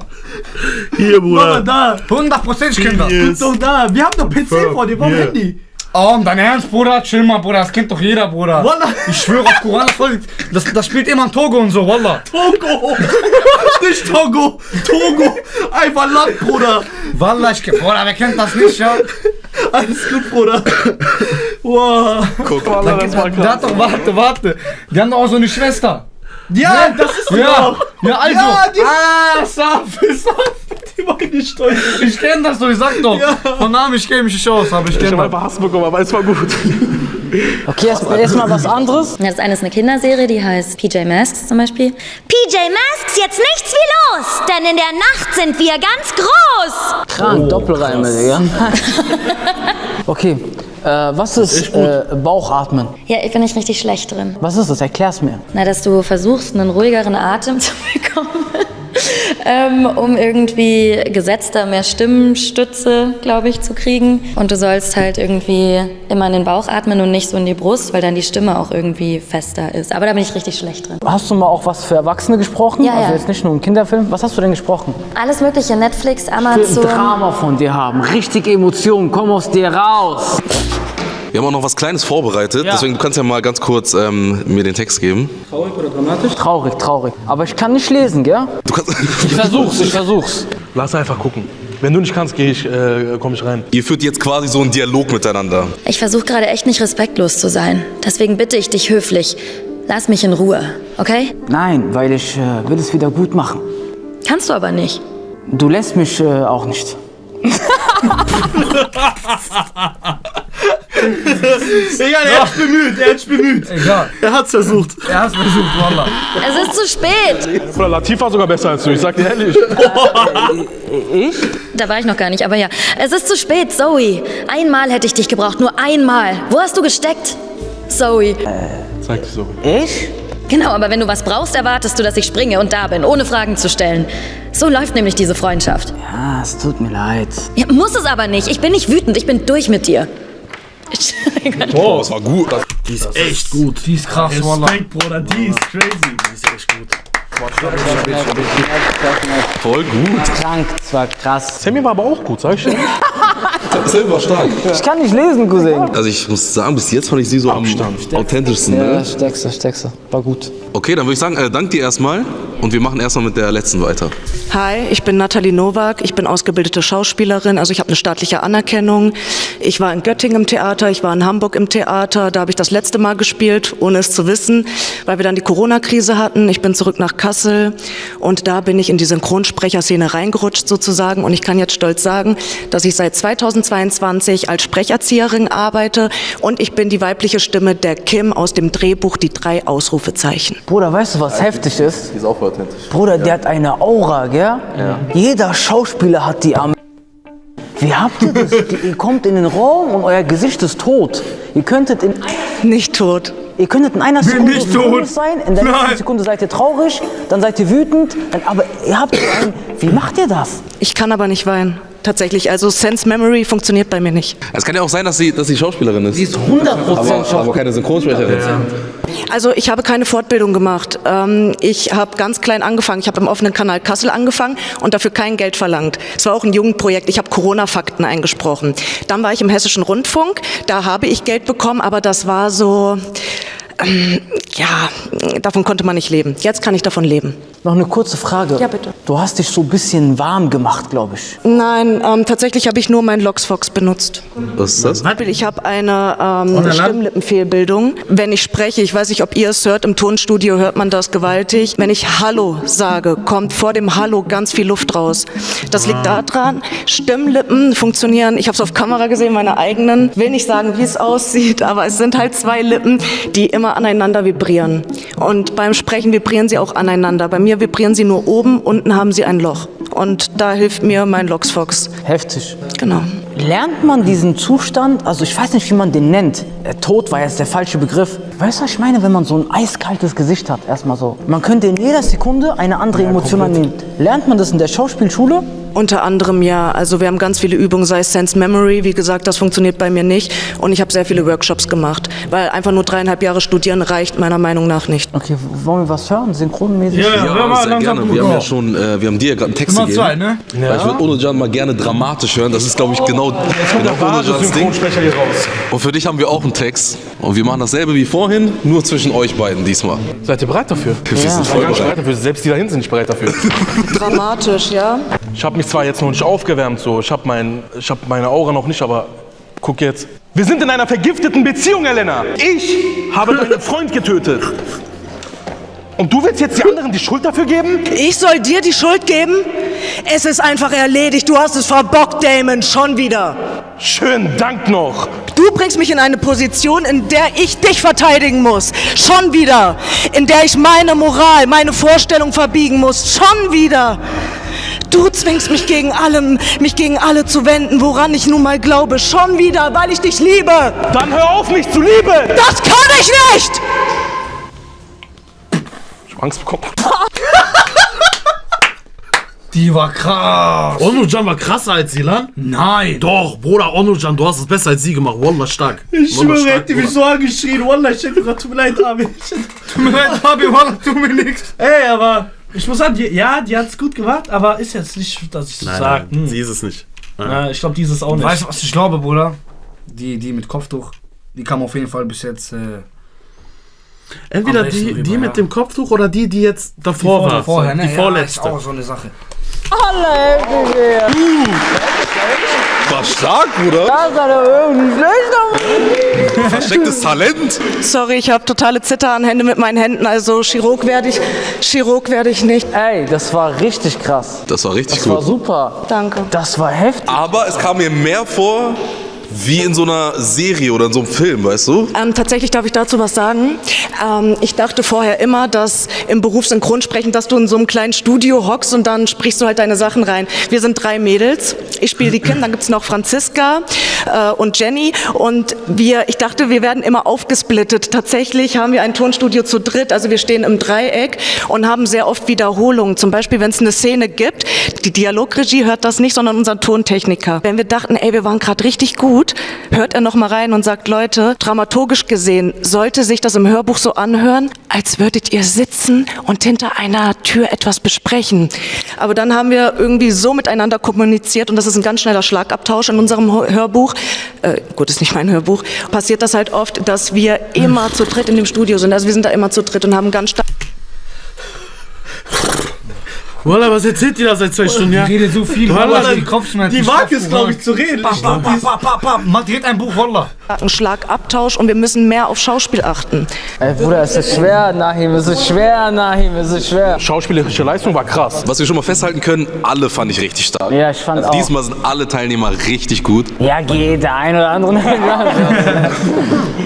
Hier, Mama, Bruder. da. 100% ich kenn das. Doch da. Wir haben doch PC vor dir. Warum Ja. Handy? Oh, um dein Ernst, Bruder? Chill mal, Bruder. Das kennt doch jeder, Bruder. Wallah. Ich schwöre auf Koran, das, voll- das, spielt immer in Togo und so, Wallah. Togo. Nicht Togo. Togo. Einfach Land, Bruder. Wallah, ich kenn. Bruder, wer kennt das nicht, ja? Alles gut, Bruder. Wow. Guck, Wallah, das war hat doch, warte, warte. Die haben doch auch so eine Schwester. Ja, das ist Ja, doch. ja, also. Ja, die- ah, Saf, Saf. Die war gesteuert. Ich kenn das doch, ich sag doch. Ja. Von Namen, ich kenn mich nicht aus, aber ich Ich kenn hab das. einfach Hass bekommen, aber es war gut. Okay, erstmal erst was anderes. Das eine ist eine Kinderserie, die heißt PJ Masks zum Beispiel. PJ Masks, jetzt nichts wie los, denn in der Nacht sind wir ganz groß. Krank, Doppelreime, Digga. Okay, äh, was ist, äh, Bauchatmen? Ja, ich bin nicht richtig schlecht drin. Was ist das? Erklär's mir. Na, dass du versuchst, einen ruhigeren Atem zu bekommen, ähm, um irgendwie gesetzter mehr Stimmenstütze, glaube ich, zu kriegen. Und du sollst halt irgendwie immer in den Bauch atmen und nicht so in die Brust, weil dann die Stimme auch irgendwie fester ist. Aber da bin ich richtig schlecht drin. Hast du mal auch was für Erwachsene gesprochen? Ja, also ja. jetzt nicht nur einen Kinderfilm. Was hast du denn gesprochen? Alles mögliche, Netflix, Ich will ein Amazon. Drama von dir haben. Richtig Emotionen. Komm aus dir raus. Wir haben auch noch was Kleines vorbereitet, Ja. deswegen du kannst ja mal ganz kurz ähm, mir den Text geben. Traurig oder dramatisch? Traurig, traurig. Aber ich kann nicht lesen, gell? Du kannst Ich versuch's, ich versuch's. Lass einfach gucken. Wenn du nicht kannst, gehe ich, äh, komme ich rein. Ihr führt jetzt quasi so einen Dialog miteinander. Ich versuche gerade echt nicht respektlos zu sein. Deswegen bitte ich dich höflich, lass mich in Ruhe, okay? Nein, weil ich äh, will es wieder gut machen. Kannst du aber nicht. Du lässt mich äh, auch nicht. Egal, er hat sich bemüht, er hat sich bemüht. Egal. Er hat's versucht. Er hat's versucht, Wallah. Es ist zu spät. Oder Latif war sogar besser als du, ich sag dir ehrlich. Ich? Da war ich noch gar nicht, aber ja. Es ist zu spät, Zoe. Einmal hätte ich dich gebraucht, nur einmal. Wo hast du gesteckt? Zoe. Zeig dich so. Ich? Genau, aber wenn du was brauchst, erwartest du, dass ich springe und da bin, ohne Fragen zu stellen. So läuft nämlich diese Freundschaft. Ja, es tut mir leid. Ja, muss es aber nicht. Ich bin nicht wütend, ich bin durch mit dir. Boah, das war gut. Die ist echt gut. Die ist krass, Wallah. Respekt, Bruder, die ist crazy. Die ist echt gut. Voll gut. Krank, zwar krass. Sammy war aber auch gut, sag ich dir. War stark. Ich kann nicht lesen, Cousin. Also ich muss sagen, bis jetzt fand ich sie so am authentischsten. Ja, Ne? steckst du. War gut. Okay, dann würde ich sagen, äh, dank dir erstmal und wir machen erstmal mit der letzten weiter. Hi, ich bin Nathalie Nowak. Ich bin ausgebildete Schauspielerin, also ich habe eine staatliche Anerkennung. Ich war in Göttingen im Theater, ich war in Hamburg im Theater. Da habe ich das letzte Mal gespielt, ohne es zu wissen, weil wir dann die Corona-Krise hatten. Ich bin zurück nach Kassel und da bin ich in die Synchronsprecherszene reingerutscht sozusagen. Und ich kann jetzt stolz sagen, dass ich seit 2022 als Sprecherzieherin arbeite und ich bin die weibliche Stimme der Kim aus dem Drehbuch Die drei Ausrufezeichen. Bruder, weißt du, was heftig ist? Die ist auch authentisch. Bruder, der hat eine Aura, gell? Jeder Schauspieler hat die am. Wie habt ihr das? ihr kommt in den Raum und euer Gesicht ist tot. Ihr könntet in. Nicht tot. Ihr könntet in einer Sekunde nicht tot. sein, in der nächsten Sekunde seid ihr traurig, dann seid ihr wütend, dann, aber ihr habt so ein. Wie macht ihr das? Ich kann aber nicht weinen. Tatsächlich, also Sense Memory funktioniert bei mir nicht. Es kann ja auch sein, dass sie, dass sie Schauspielerin ist. Sie ist 100% aber, aber keine Synchronsprecherin. Also ich habe keine Fortbildung gemacht. Ähm, ich habe ganz klein angefangen. Ich habe im offenen Kanal Kassel angefangen und dafür kein Geld verlangt. Es war auch ein Jugendprojekt. Ich habe Corona-Fakten eingesprochen. Dann war ich im Hessischen Rundfunk. Da habe ich Geld bekommen, aber das war so... Ähm, ja, davon konnte man nicht leben. Jetzt kann ich davon leben. Noch eine kurze Frage. Ja, bitte. Du hast dich so ein bisschen warm gemacht, glaube ich. Nein, ähm, tatsächlich habe ich nur meinen Loxfox benutzt. Was ist das? Ich habe eine ähm? Stimmlippenfehlbildung. Wenn ich spreche, ich weiß nicht, ob ihr es hört, im Tonstudio hört man das gewaltig. Wenn ich Hallo sage, kommt vor dem Hallo ganz viel Luft raus. Das liegt daran, Stimmlippen funktionieren. Ich habe es auf Kamera gesehen, meine eigenen. Will nicht sagen, wie es aussieht, aber es sind halt zwei Lippen, die immer aneinander vibrieren. Und beim Sprechen vibrieren sie auch aneinander. Bei mir vibrieren sie nur oben, unten haben sie ein Loch. Und da hilft mir mein Loxfox. Heftig. Genau. Lernt man diesen Zustand, also ich weiß nicht, wie man den nennt. Äh, Tod war jetzt der falsche Begriff. Weißt du, was ich meine, wenn man so ein eiskaltes Gesicht hat, erstmal so. Man könnte in jeder Sekunde eine andere Emotion annehmen. Lernt man das in der Schauspielschule? Unter anderem ja. Also wir haben ganz viele Übungen, sei es Sense Memory, wie gesagt, das funktioniert bei mir nicht. Und ich habe sehr viele Workshops gemacht, weil einfach nur dreieinhalb Jahre studieren reicht meiner Meinung nach nicht. Okay, wollen wir was hören, synchronmäßig? Ja, sehr gerne. Wir haben ja schon, äh, wir haben dir ja gerade einen Text Nummer gegeben. zwei, ne? Weil Ich würde Onojan mal gerne dramatisch hören. Das ist, glaube ich, genau, genau Onojans Ding. hier raus. Und für dich haben wir auch einen Text. Und wir machen dasselbe wie vorhin, nur zwischen euch beiden diesmal. Seid ihr bereit dafür? Wir sind voll Ich bin bereit. dafür. Selbst die da hinten sind nicht bereit dafür. Dramatisch, ja? Ich habe mich zwar jetzt noch nicht aufgewärmt, so. Ich habe mein, ich hab meine Aura noch nicht, aber guck jetzt. Wir sind in einer vergifteten Beziehung, Elena. Ich habe deinen Freund getötet. Und du willst jetzt die anderen die Schuld dafür geben? Ich soll dir die Schuld geben? Es ist einfach erledigt. Du hast es verbockt, Damon, schon wieder. Schönen Dank noch. Du bringst mich in eine Position, in der ich dich verteidigen muss. Schon wieder. In der ich meine Moral, meine Vorstellung verbiegen muss. Schon wieder. Du zwingst mich gegen allem, mich gegen alle zu wenden, woran ich nun mal glaube. Schon wieder, weil ich dich liebe. Dann hör auf, mich zu lieben. Das kann ich nicht. Ich hab Angst bekommen. Die war krass. Onujan war krasser als Silan? Nein. Doch, Bruder, Onujan, du hast es besser als sie gemacht. Wallah, stark. Ich schwöre, hätte mich so angeschrien. Wallah, ich hätte gesagt, tut mir leid, Abi. Tut mir leid, Abi, Wallah, tu mir nichts. Ey, aber ich muss sagen, die, ja, die hat es gut gemacht, aber ist jetzt nicht, dass ich so Nein, sage. nein, sie ist es nicht. Na, ich glaube, die ist es auch nicht. Weißt du, was ich glaube, Bruder? Die, die mit Kopftuch, die kam auf jeden Fall bis jetzt. Äh, Entweder die, rüber, die ja. mit dem Kopftuch oder die, die jetzt davor vor- war. vorher, ne? Die Ja, vorletzte. ist auch so eine Sache. Alle War stark, Bruder. Das war doch irgendwie schlecht. Verstecktes Talent. Sorry, ich habe totale Zitteranhände mit meinen Händen, also Chirurg werde ich, Chirurg werde ich nicht. Ey, das war richtig krass. Das war richtig Das gut. war super. Danke. Das war heftig. Aber es kam mir mehr vor wie in so einer Serie oder in so einem Film, weißt du? Ähm, tatsächlich darf ich dazu was sagen. Ähm, ich dachte vorher immer, dass im Beruf Synchronsprechen, dass du in so einem kleinen Studio hockst und dann sprichst du halt deine Sachen rein. Wir sind drei Mädels. Ich spiele die Kim, dann gibt's noch Franziska äh, und Jenny. Und wir, ich dachte, wir werden immer aufgesplittet. Tatsächlich haben wir ein Tonstudio zu dritt, also wir stehen im Dreieck und haben sehr oft Wiederholungen. Zum Beispiel, wenn es eine Szene gibt, die Dialogregie hört das nicht, sondern unser Tontechniker. Wenn wir dachten, ey, wir waren gerade richtig gut, hört er noch mal rein und sagt, Leute, dramaturgisch gesehen sollte sich das im Hörbuch so anhören, als würdet ihr sitzen und hinter einer Tür etwas besprechen. Aber dann haben wir irgendwie so miteinander kommuniziert und das ist ein ganz schneller Schlagabtausch in unserem Hörbuch. Äh, gut, ist nicht mein Hörbuch. Passiert das halt oft, dass wir immer zu dritt in dem Studio sind. Also wir sind da immer zu dritt und haben ganz stark Wallah, was erzählt die da seit zwei Stunden? Ja? Die redet so viel, Wallah, die Kopfschmerzen. die mag es, glaube ich, zu reden. Pa, pa, pa, pa, pa, pa. Man dreht ein Buch, Wallah. einen Schlagabtausch und wir müssen mehr auf Schauspiel achten. Ey, Bruder, es ist schwer, Nahim. Es ist schwer, Nahim. Es ist schwer. Schauspielerische Leistung war krass. Was wir schon mal festhalten können, alle fand ich richtig stark. Ja, ich fand also auch. Diesmal sind alle Teilnehmer richtig gut. Ja, geht, der ein oder andere.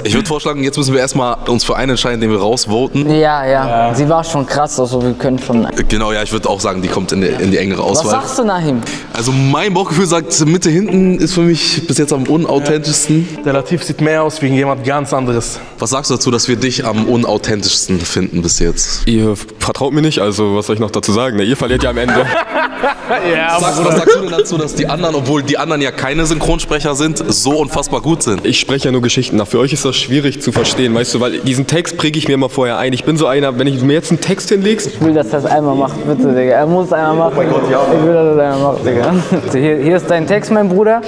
Ich würde vorschlagen, jetzt müssen wir erstmal uns für einen entscheiden, den wir rausvoten. ja, ja. Sie war schon krass, also wir können schon. Genau, ja, ich würde auch sagen, die kommt in die, in die engere Was Auswahl. sagst du, Nahim? Also mein Bauchgefühl sagt, Mitte hinten ist für mich bis jetzt am unauthentischsten. Der Latif sieht mehr aus wie jemand ganz anderes. Was sagst du dazu, dass wir dich am unauthentischsten finden bis jetzt? Ihr vertraut mir nicht, also was soll ich noch dazu sagen? Ne, Ihr verliert ja am Ende. ja, Sagst, was sagst du denn dazu, dass die anderen, obwohl die anderen ja keine Synchronsprecher sind, so unfassbar gut sind? Ich spreche ja nur Geschichten nach. Für euch ist das schwierig zu verstehen, weißt du, weil diesen Text präge ich mir immer vorher ein. Ich bin so einer, wenn ich mir jetzt einen Text hinlegst, Ich will, dass das einmal macht, bitte, Digga. Er muss es einmal machen. Ich will, dass er das einmal macht, Digga. Hier, hier ist dein Text, mein Bruder.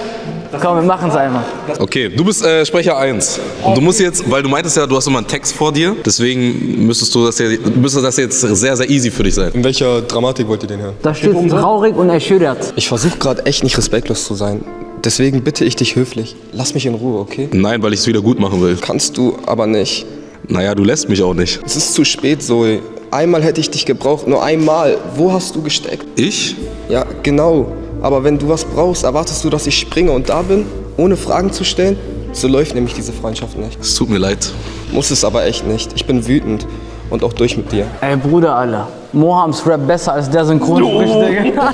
Komm, wir machen es einmal. Okay, du bist äh, Sprecher 1. Und du musst jetzt, weil du meintest ja, du hast immer einen Text vor dir, deswegen müsstest du das, ja, müsste das jetzt sehr, sehr easy für dich sein. in welcher Dramatik wollt ihr den hören? Da steht traurig und erschüttert. Ich versuche gerade echt nicht respektlos zu sein. Deswegen bitte ich dich höflich, lass mich in Ruhe, okay? Nein, weil ich es wieder gut machen will. Kannst du aber nicht. Naja, du lässt mich auch nicht. Es ist zu spät, Zoe. Einmal hätte ich dich gebraucht, nur einmal. Wo hast du gesteckt? Ich? Ja, genau. Aber wenn du was brauchst, erwartest du, dass ich springe und da bin, ohne Fragen zu stellen? So läuft nämlich diese Freundschaft nicht. Es tut mir leid. Muss es aber echt nicht. Ich bin wütend und auch durch mit dir. Ey, Bruder, Alter. Mohams Rap besser als der Synchronsprecher.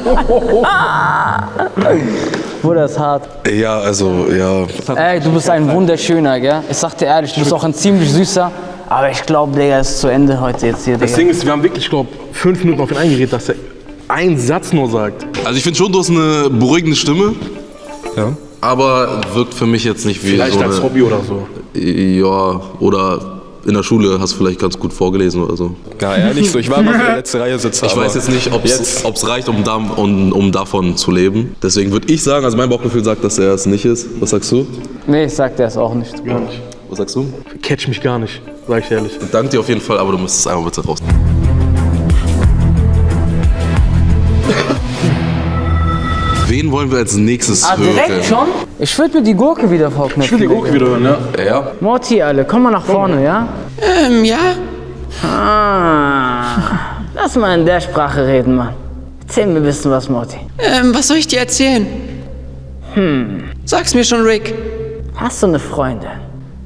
Bruder, ist hart. Ja, also, ja. Ey, du bist ein wunderschöner, gell? Ich sag dir ehrlich, du bist auch ein ziemlich süßer. Aber ich glaube, Digga, es ist zu Ende heute jetzt hier, Das Digga. Ding ist, wir haben wirklich, glaube fünf Minuten auf ihn eingeredet, dass er einen Satz nur sagt. Also ich finde schon, du hast eine beruhigende Stimme. Ja. Aber wirkt für mich jetzt nicht wie Vielleicht so als Hobby oder so. Ja, oder in der Schule hast du vielleicht ganz gut vorgelesen oder so. Ja, eher nicht so. Ich war immer so in der letzten Reihe sitzer. Ich weiß jetzt nicht, ob es reicht, um, da, um, um davon zu leben. Deswegen würde ich sagen, also mein Bauchgefühl sagt, dass er es nicht ist. Was sagst du? Nee, ich sag dir es auch nicht. Gar nicht. Was sagst du? Catch mich gar nicht, sag ich ehrlich. Danke dir auf jeden Fall, aber du müsstest einmal bitte raus. Wen wollen wir als nächstes Ah, hören? direkt schon? Ich würde mir die Gurke wieder vorknüpfen. Ich will die Gurke wieder hören, ne? Ja. Morty, alle, komm mal nach vorne, ja? Ähm, ja? Ah, lass mal in der Sprache reden, Mann. Erzähl mir ein bisschen was, Morty. Ähm, was soll ich dir erzählen? Hm. Sag's mir schon, Rick. Hast du eine Freundin?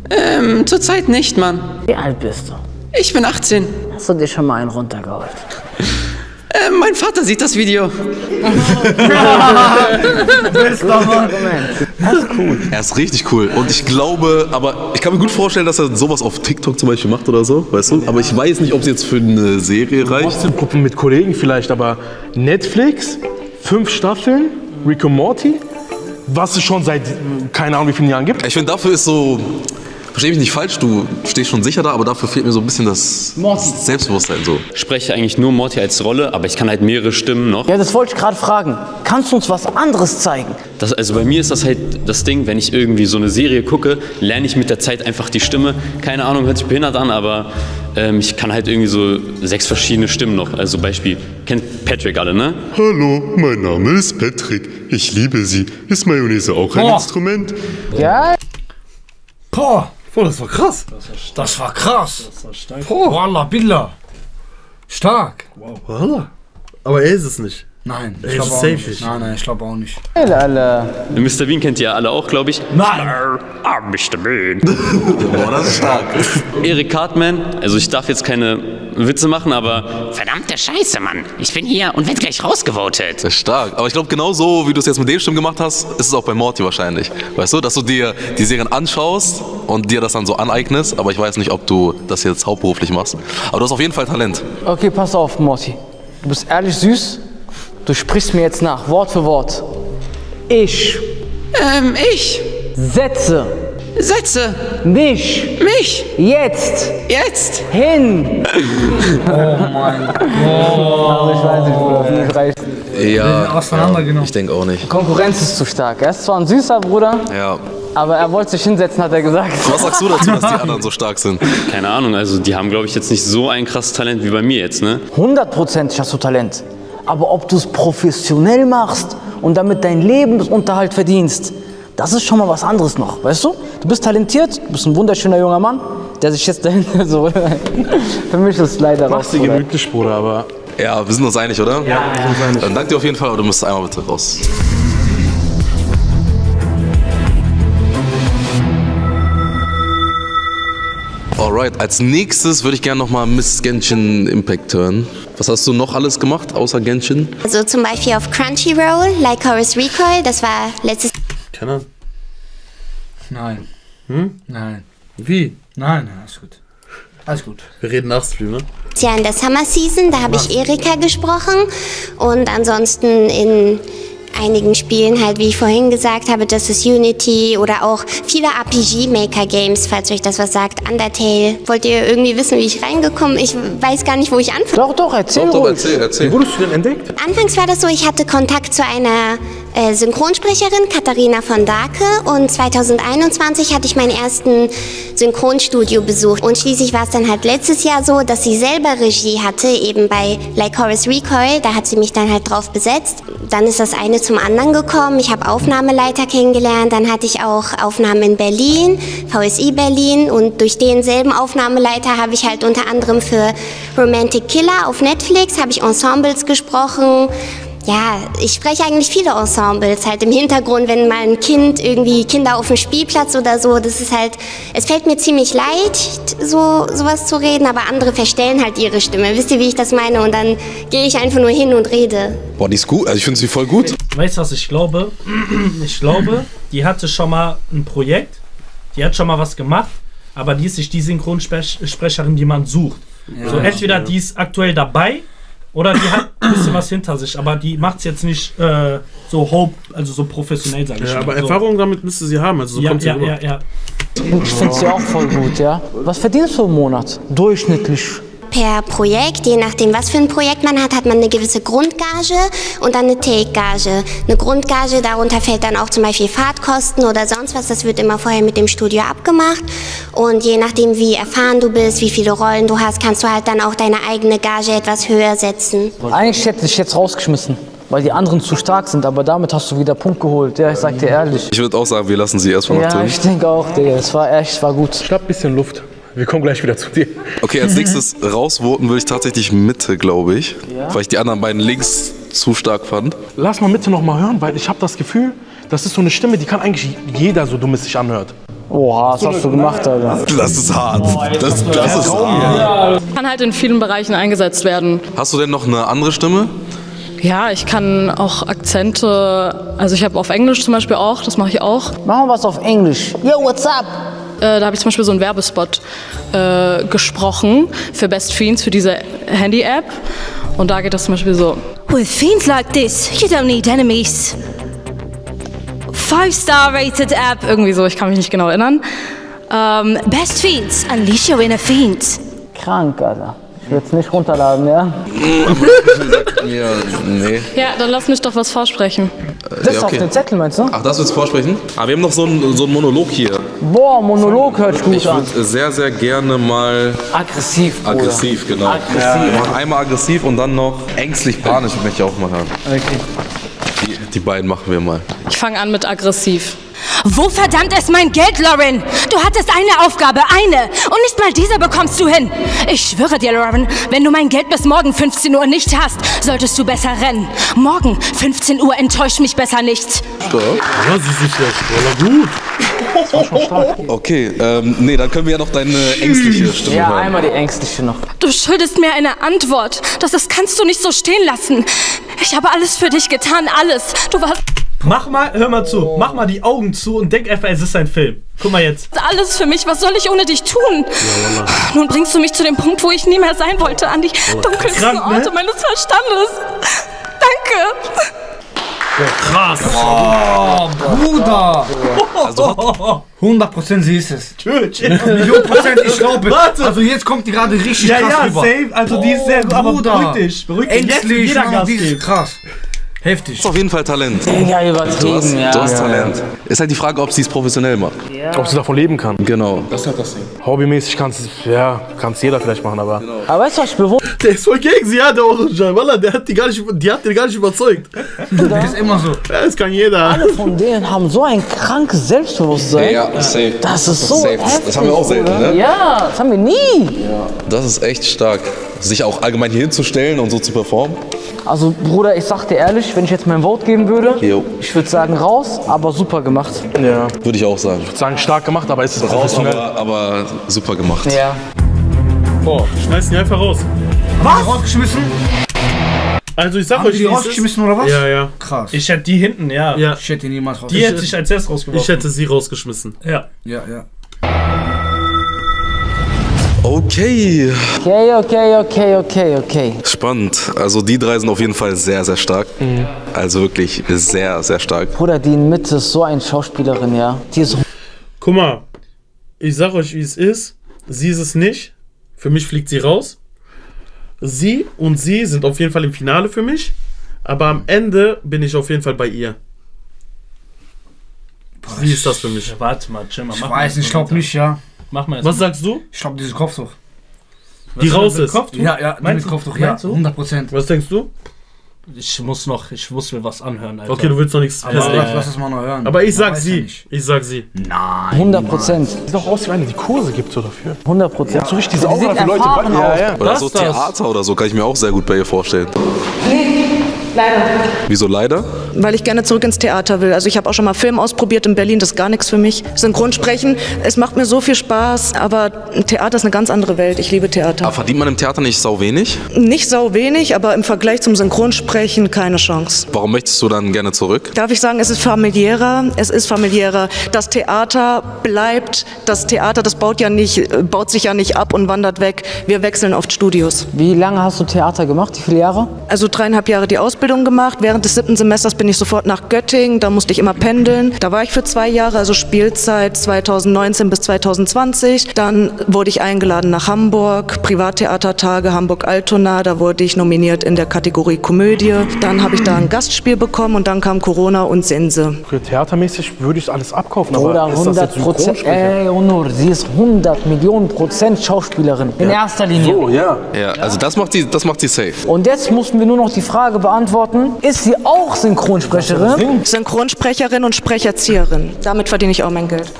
Ähm, zurzeit nicht, Mann. Wie alt bist du? Ich bin 18. Hast du dir schon mal einen runtergeholt? Ähm, mein Vater sieht das Video. Bester Mann. Das ist cool. Er ist richtig cool. Und ich glaube, aber ich kann mir gut vorstellen, dass er sowas auf TikTok zum Beispiel macht oder so, weißt du? Aber ich weiß nicht, ob es jetzt für eine Serie reicht. WhatsApp-Gruppen mit Kollegen vielleicht, aber Netflix, fünf Staffeln, Rick und Morty, was es schon seit keine Ahnung wie vielen Jahren gibt. Ich finde, dafür ist so. Versteh mich nicht falsch, du stehst schon sicher da, aber dafür fehlt mir so ein bisschen das Selbstbewusstsein so. Ich spreche eigentlich nur Morty als Rolle, aber ich kann halt mehrere Stimmen noch. Ja, das wollte ich gerade fragen. Kannst du uns was anderes zeigen? Das, also bei mir ist das halt das Ding, wenn ich irgendwie so eine Serie gucke, lerne ich mit der Zeit einfach die Stimme. Keine Ahnung, hört sich behindert an, aber ähm, ich kann halt irgendwie so sechs verschiedene Stimmen noch. Also Beispiel, kennt Patrick alle, ne? Hallo, mein Name ist Patrick. Ich liebe Sie. Ist Mayonnaise auch ein Boah. Instrument? Ja? Boah. Boah, das war krass. Das war krass. Das war stark. Boah. Wallah, Billah. Stark. Wow. Wallah. Aber er ist es nicht. Nein, ich glaube auch safe nicht. Nein, nein, ich glaube auch nicht. Mr. Bean kennt ihr alle auch, glaube ich. Nein. Ah, Mr. Bean. Boah, das ist stark. Eric Cartman, also ich darf jetzt keine Witze machen, aber Verdammte Scheiße, Mann. Ich bin hier und werd gleich rausgevotet. Das ist stark. Aber ich glaube, genauso wie du es jetzt mit den Stimmen gemacht hast, ist es auch bei Morty wahrscheinlich. Weißt du, dass du dir die Serien anschaust und dir das dann so aneignest, aber ich weiß nicht, ob du das jetzt hauptberuflich machst. Aber du hast auf jeden Fall Talent. Okay, pass auf, Morty. Du bist ehrlich süß. Du sprichst mir jetzt nach, Wort für Wort. Ich Ähm, ich. setze Sätze. mich Mich. jetzt Jetzt. hin. Oh mein Gott. Aber ich weiß nicht, Bruder, wie es reicht. Ja, auseinandergenommen. ich denke auch nicht. Konkurrenz ist zu stark. Er ist zwar ein süßer Bruder, Ja. aber er wollte sich hinsetzen, hat er gesagt. Was sagst du dazu, dass die anderen so stark sind? keine Ahnung, also die haben, glaube ich, jetzt nicht so ein krasses Talent wie bei mir jetzt, ne? Hundertprozentig hast du Talent. Aber ob du es professionell machst und damit deinen Lebensunterhalt verdienst, das ist schon mal was anderes noch, weißt du? Du bist talentiert, du bist ein wunderschöner junger Mann, der sich jetzt dahinter so. Für mich ist es leider raus. Machst du gemütlich, Bruder, aber Ja, wir sind uns einig, oder? Ja, wir sind uns einig. Dann danke dir auf jeden Fall, aber du musst einmal bitte raus. Alright, als nächstes würde ich gerne nochmal Miss Genshin Impact hören. Was hast du noch alles gemacht, außer Genshin? Also zum Beispiel auf Crunchyroll, Like Horus Recoil, das war letztes Keiner. Nein. Hm? Nein. Wie? Nein, nein, alles gut. Alles gut. Wir reden nach Stream, ne? Jahr in der Summer Season, da habe ich Erika gesprochen und ansonsten in einigen Spielen halt, wie ich vorhin gesagt habe, das ist Unity oder auch viele RPG-Maker-Games, falls euch das was sagt. Undertale. Wollt ihr irgendwie wissen, wie ich reingekommen Ich weiß gar nicht, wo ich anfange. Doch, doch, erzähl Doch, doch, erzähl, erzähl. Wie wurdest du denn entdeckt? Anfangs war das so, ich hatte Kontakt zu einer äh, Synchronsprecherin, Katharina von Dake, und 2021 hatte ich meinen ersten Synchronstudio besucht. Und schließlich war es dann halt letztes Jahr so, dass sie selber Regie hatte, eben bei Like Horus Recoil, da hat sie mich dann halt drauf besetzt. Dann ist das eine zum anderen gekommen. Ich habe Aufnahmeleiter kennengelernt, dann hatte ich auch Aufnahmen in Berlin, VSI Berlin, und durch denselben Aufnahmeleiter habe ich halt unter anderem für Romantic Killer auf Netflix, habe ich Ensembles gesprochen. Ja, ich spreche eigentlich viele Ensembles, halt im Hintergrund, wenn mal ein Kind irgendwie Kinder auf dem Spielplatz oder so, das ist halt, es fällt mir ziemlich leicht, so sowas zu reden, aber andere verstellen halt ihre Stimme. Wisst ihr, wie ich das meine? Und dann gehe ich einfach nur hin und rede. Boah, die ist gut. Also ich finde sie voll gut. Weißt du, was ich glaube? Ich glaube, die hatte schon mal ein Projekt, die hat schon mal was gemacht, aber die ist nicht die Synchronsprecherin, die man sucht. Ja. so entweder die ist aktuell dabei oder die hat ein bisschen was hinter sich, aber die macht es jetzt nicht äh, so hope, also so professionell, sage ich Ja, mal. aber so. Erfahrung damit müsste sie haben. Also so Ja, kommt sie ja, rüber. ja, ja. Ich finde sie auch voll gut, ja. Was verdienst du im Monat? Durchschnittlich. Per Projekt, je nachdem, was für ein Projekt man hat, hat man eine gewisse Grundgage und dann eine Take-Gage. Eine Grundgage, darunter fällt dann auch zum Beispiel Fahrtkosten oder sonst was. Das wird immer vorher mit dem Studio abgemacht. Und je nachdem, wie erfahren du bist, wie viele Rollen du hast, kannst du halt dann auch deine eigene Gage etwas höher setzen. Eigentlich hätte ich jetzt rausgeschmissen, weil die anderen zu stark sind, aber damit hast du wieder Punkt geholt. Ja, ich sag dir ehrlich. Ich würde auch sagen, wir lassen sie erstmal noch Ja, drin. ich denke auch, Digga. Es war echt, es war gut. Schnapp ein bisschen Luft. Wir kommen gleich wieder zu dir. Okay, als nächstes rausvoten würde ich tatsächlich Mitte, glaube ich. Ja? Weil ich die anderen beiden links zu stark fand. Lass mal Mitte noch mal hören, weil ich habe das Gefühl, das ist so eine Stimme, die kann eigentlich jeder so dummes sich anhört. Oha, was hast du gemacht, Alter? Das ist hart. Das, das ist hart. Kann halt in vielen Bereichen eingesetzt werden. Hast du denn noch eine andere Stimme? Ja, ich kann auch Akzente, also ich habe auf Englisch zum Beispiel auch, das mache ich auch. Machen wir was auf Englisch. Yo, what's up? Äh, da habe ich zum Beispiel so einen Werbespot äh, gesprochen für Best Fiends, für diese Handy-App. Und da geht das zum Beispiel so. With fiends like this, you don't need enemies. Five-Star-Rated App, irgendwie so, ich kann mich nicht genau erinnern. Ähm, Best Fiends, unleash your inner fiends. Krank, Alter. Ich will es nicht runterladen, ja? Ja, nee. ja, dann lass mich doch was vorsprechen. Das ist auf dem Zettel, meinst du? Ach, das willst du vorsprechen? Aber wir haben noch so einen, so einen Monolog hier. Boah, Monolog hört gut Ich an. würde sehr, sehr gerne mal. Aggressiv, Bruder. Aggressiv, genau. Aggressiv. Machen einmal aggressiv und dann noch ängstlich panisch, möchte ich auch mal hören. Okay. Die, die beiden machen wir mal. Ich fange an mit aggressiv. Wo verdammt ist mein Geld, Lauren? Du hattest eine Aufgabe, eine. Und nicht mal diese bekommst du hin. Ich schwöre dir, Lauren, wenn du mein Geld bis morgen 15 Uhr nicht hast, solltest du besser rennen. Morgen 15 Uhr enttäuscht mich besser nicht. Stark. Ja, sie ist nicht schlecht. Voila, gut. Okay, ähm, nee, dann können wir ja noch deine ängstliche Stimme Ja, hören. einmal die ängstliche noch. Du schuldest mir eine Antwort. Das, das kannst du nicht so stehen lassen. Ich habe alles für dich getan, alles. Du warst Mach mal, hör mal zu, mach mal die Augen zu und denk einfach, es ist ein Film. Guck mal jetzt. alles für mich. Was soll ich ohne dich tun? Nun bringst du mich zu dem Punkt, wo ich nie mehr sein wollte, an die dunkelsten Krank, ne? Orte meines Verstandes. Danke. Krass. Oh, Bruder. Also, 100% sie ist es. Tschüss. Million Prozent, ich glaube. Warte. Also jetzt kommt die gerade richtig Ja, krass ja, rüber. safe. Also die ist sehr gut, aber Bruder. beruhig dich, beruhig dich. Jetzt Ängstlich, jeder Mann, Gas die ist geben. krass. Heftig. Du hast auf jeden Fall Talent. Ja, übertrieben, Du hast, ja. du hast Ja, Talent. Ist halt die Frage, ob sie es professionell macht. Ob sie davon leben kann. Genau. Das ist halt das Ding. Hobbymäßig kann es, ja, kann's jeder vielleicht machen, aber. Aber weißt du, was ich bewundere? Der ist voll gegen sie, ja, der Orange. Wallah, der hat die gar nicht, die hat den gar nicht überzeugt. Das ist immer so. Ja, das kann jeder. Alle von denen haben so ein krankes Selbstbewusstsein. Ja, safe. Das ist so Safe. Das- heftig. das haben wir auch selten, ne? Ja, das haben wir nie. Das ist echt stark. Sich auch allgemein hier hinzustellen und so zu performen. Also, Bruder, ich sag dir ehrlich, wenn ich jetzt mein Vote geben würde, Jo. ich würde sagen raus, aber super gemacht. Ja. Würde ich auch sagen. Ich würde sagen, stark gemacht, aber ist es Raus, aber, aber super gemacht. Ja. Boah, schmeißen die einfach raus. Was? Rausgeschmissen? Also ich sag Haben euch, die die rausgeschmissen oder was? Ja, ja. Krass. Ich hätte die hinten, ja. Ja. Ich hätte die niemals Die rausgeschmissen. hätte ich als erstes rausgeworfen. Ich hätte sie rausgeschmissen. Ja. Ja, ja. Okay. Okay, okay, okay, okay, okay. Spannend. Also die drei sind auf jeden Fall sehr, sehr stark. Also wirklich sehr, sehr stark. Bruder, die in Mitte ist so eine Schauspielerin, ja. Die ist Guck mal, ich sag euch, wie es ist. Sie ist es nicht. Für mich fliegt sie raus. Sie und sie sind auf jeden Fall im Finale für mich. Aber am Ende bin ich auf jeden Fall bei ihr. Wie ist das für mich? Warte mal, chill mal. Ich mach mal weiß ich glaube nicht, ja. Mach mal erst Was sagst du? Ich glaube, dieses Kopftuch. Die raus ist. Kopftuch? Ja, ja, die Meinst du? Kopftuch, ja. Meinst du? 100 Prozent. Was denkst du? Ich muss noch, ich muss mir was anhören, Alter. Okay, du willst noch nichts Aber festlegen. lass, lass es mal noch hören. Aber ich sag ja sie. nicht. Ich sag sie. Nein. 100 Prozent. Sieht doch aus wie eine, die Kurse gibt so dafür. 100 Prozent. So richtig diese sieht für Leute. Ja, aus. ja. Oder Was so das? Theater oder so kann ich mir auch sehr gut bei ihr vorstellen. Leider. Wieso leider? Weil ich gerne zurück ins Theater will. Also ich habe auch schon mal Film ausprobiert in Berlin, das ist gar nichts für mich. Synchronsprechen, es macht mir so viel Spaß, aber Theater ist eine ganz andere Welt. Ich liebe Theater. Aber verdient man im Theater nicht sau wenig? Nicht sau wenig, aber im Vergleich zum Synchronsprechen keine Chance. Warum möchtest du dann gerne zurück? Darf ich sagen, es ist familiärer, es ist familiärer. Das Theater bleibt, das Theater, das baut ja nicht, baut sich ja nicht ab und wandert weg. Wir wechseln oft Studios. Wie lange hast du Theater gemacht? Wie viele Jahre? Also dreieinhalb Jahre die Ausbildung gemacht. Während des siebten Semesters bin ich sofort nach Göttingen. Da musste ich immer pendeln. Da war ich für zwei Jahre, also Spielzeit 2019 bis 2020. Dann wurde ich eingeladen nach Hamburg, Privattheatertage Hamburg-Altona. Da wurde ich nominiert in der Kategorie Komödie. Dann habe ich da ein Gastspiel bekommen und dann kam Corona und Sense. Für theatermäßig würde ich alles abkaufen, aber Oder ist das 100 jetzt Prozent. Ey, Onur, sie ist 100 Millionen Prozent Schauspielerin. In erster Linie. So, ja. Ja, also das macht sie, das macht sie safe. Und jetzt mussten wir nur noch die Frage beantworten, ist sie auch Synchronsprecherin? Synchronsprecherin und Sprecherzieherin. Damit verdiene ich auch mein Geld.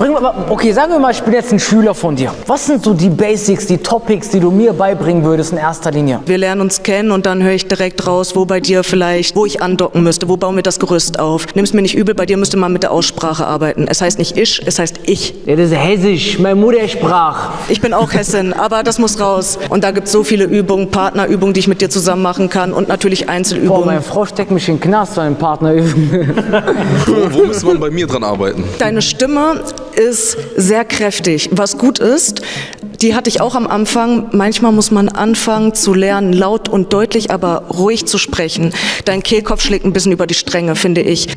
Okay, sagen wir mal, ich bin jetzt ein Schüler von dir. Was sind so die Basics, die Topics, die du mir beibringen würdest in erster Linie? Wir lernen uns kennen und dann höre ich direkt raus, wo bei dir vielleicht, wo ich andocken müsste, wo bauen wir das Gerüst auf. Nimm's mir nicht übel, bei dir müsste man mit der Aussprache arbeiten. Es heißt nicht ich, es heißt ich. Ja, das ist hessisch, meine Muttersprache. Ich bin auch Hessin, aber das muss raus. Und da gibt es so viele Übungen, Partnerübungen, die ich mit dir zusammen machen kann und natürlich Einzelübungen. Boah, meine Frau steckt mich in den Knast für einen Partnerübung. Wo, wo müsste man bei mir dran arbeiten? Deine Stimme ist sehr kräftig, was gut ist. Die hatte ich auch am Anfang. Manchmal muss man anfangen zu lernen, laut und deutlich, aber ruhig zu sprechen. Dein Kehlkopf schlägt ein bisschen über die Stränge, finde ich.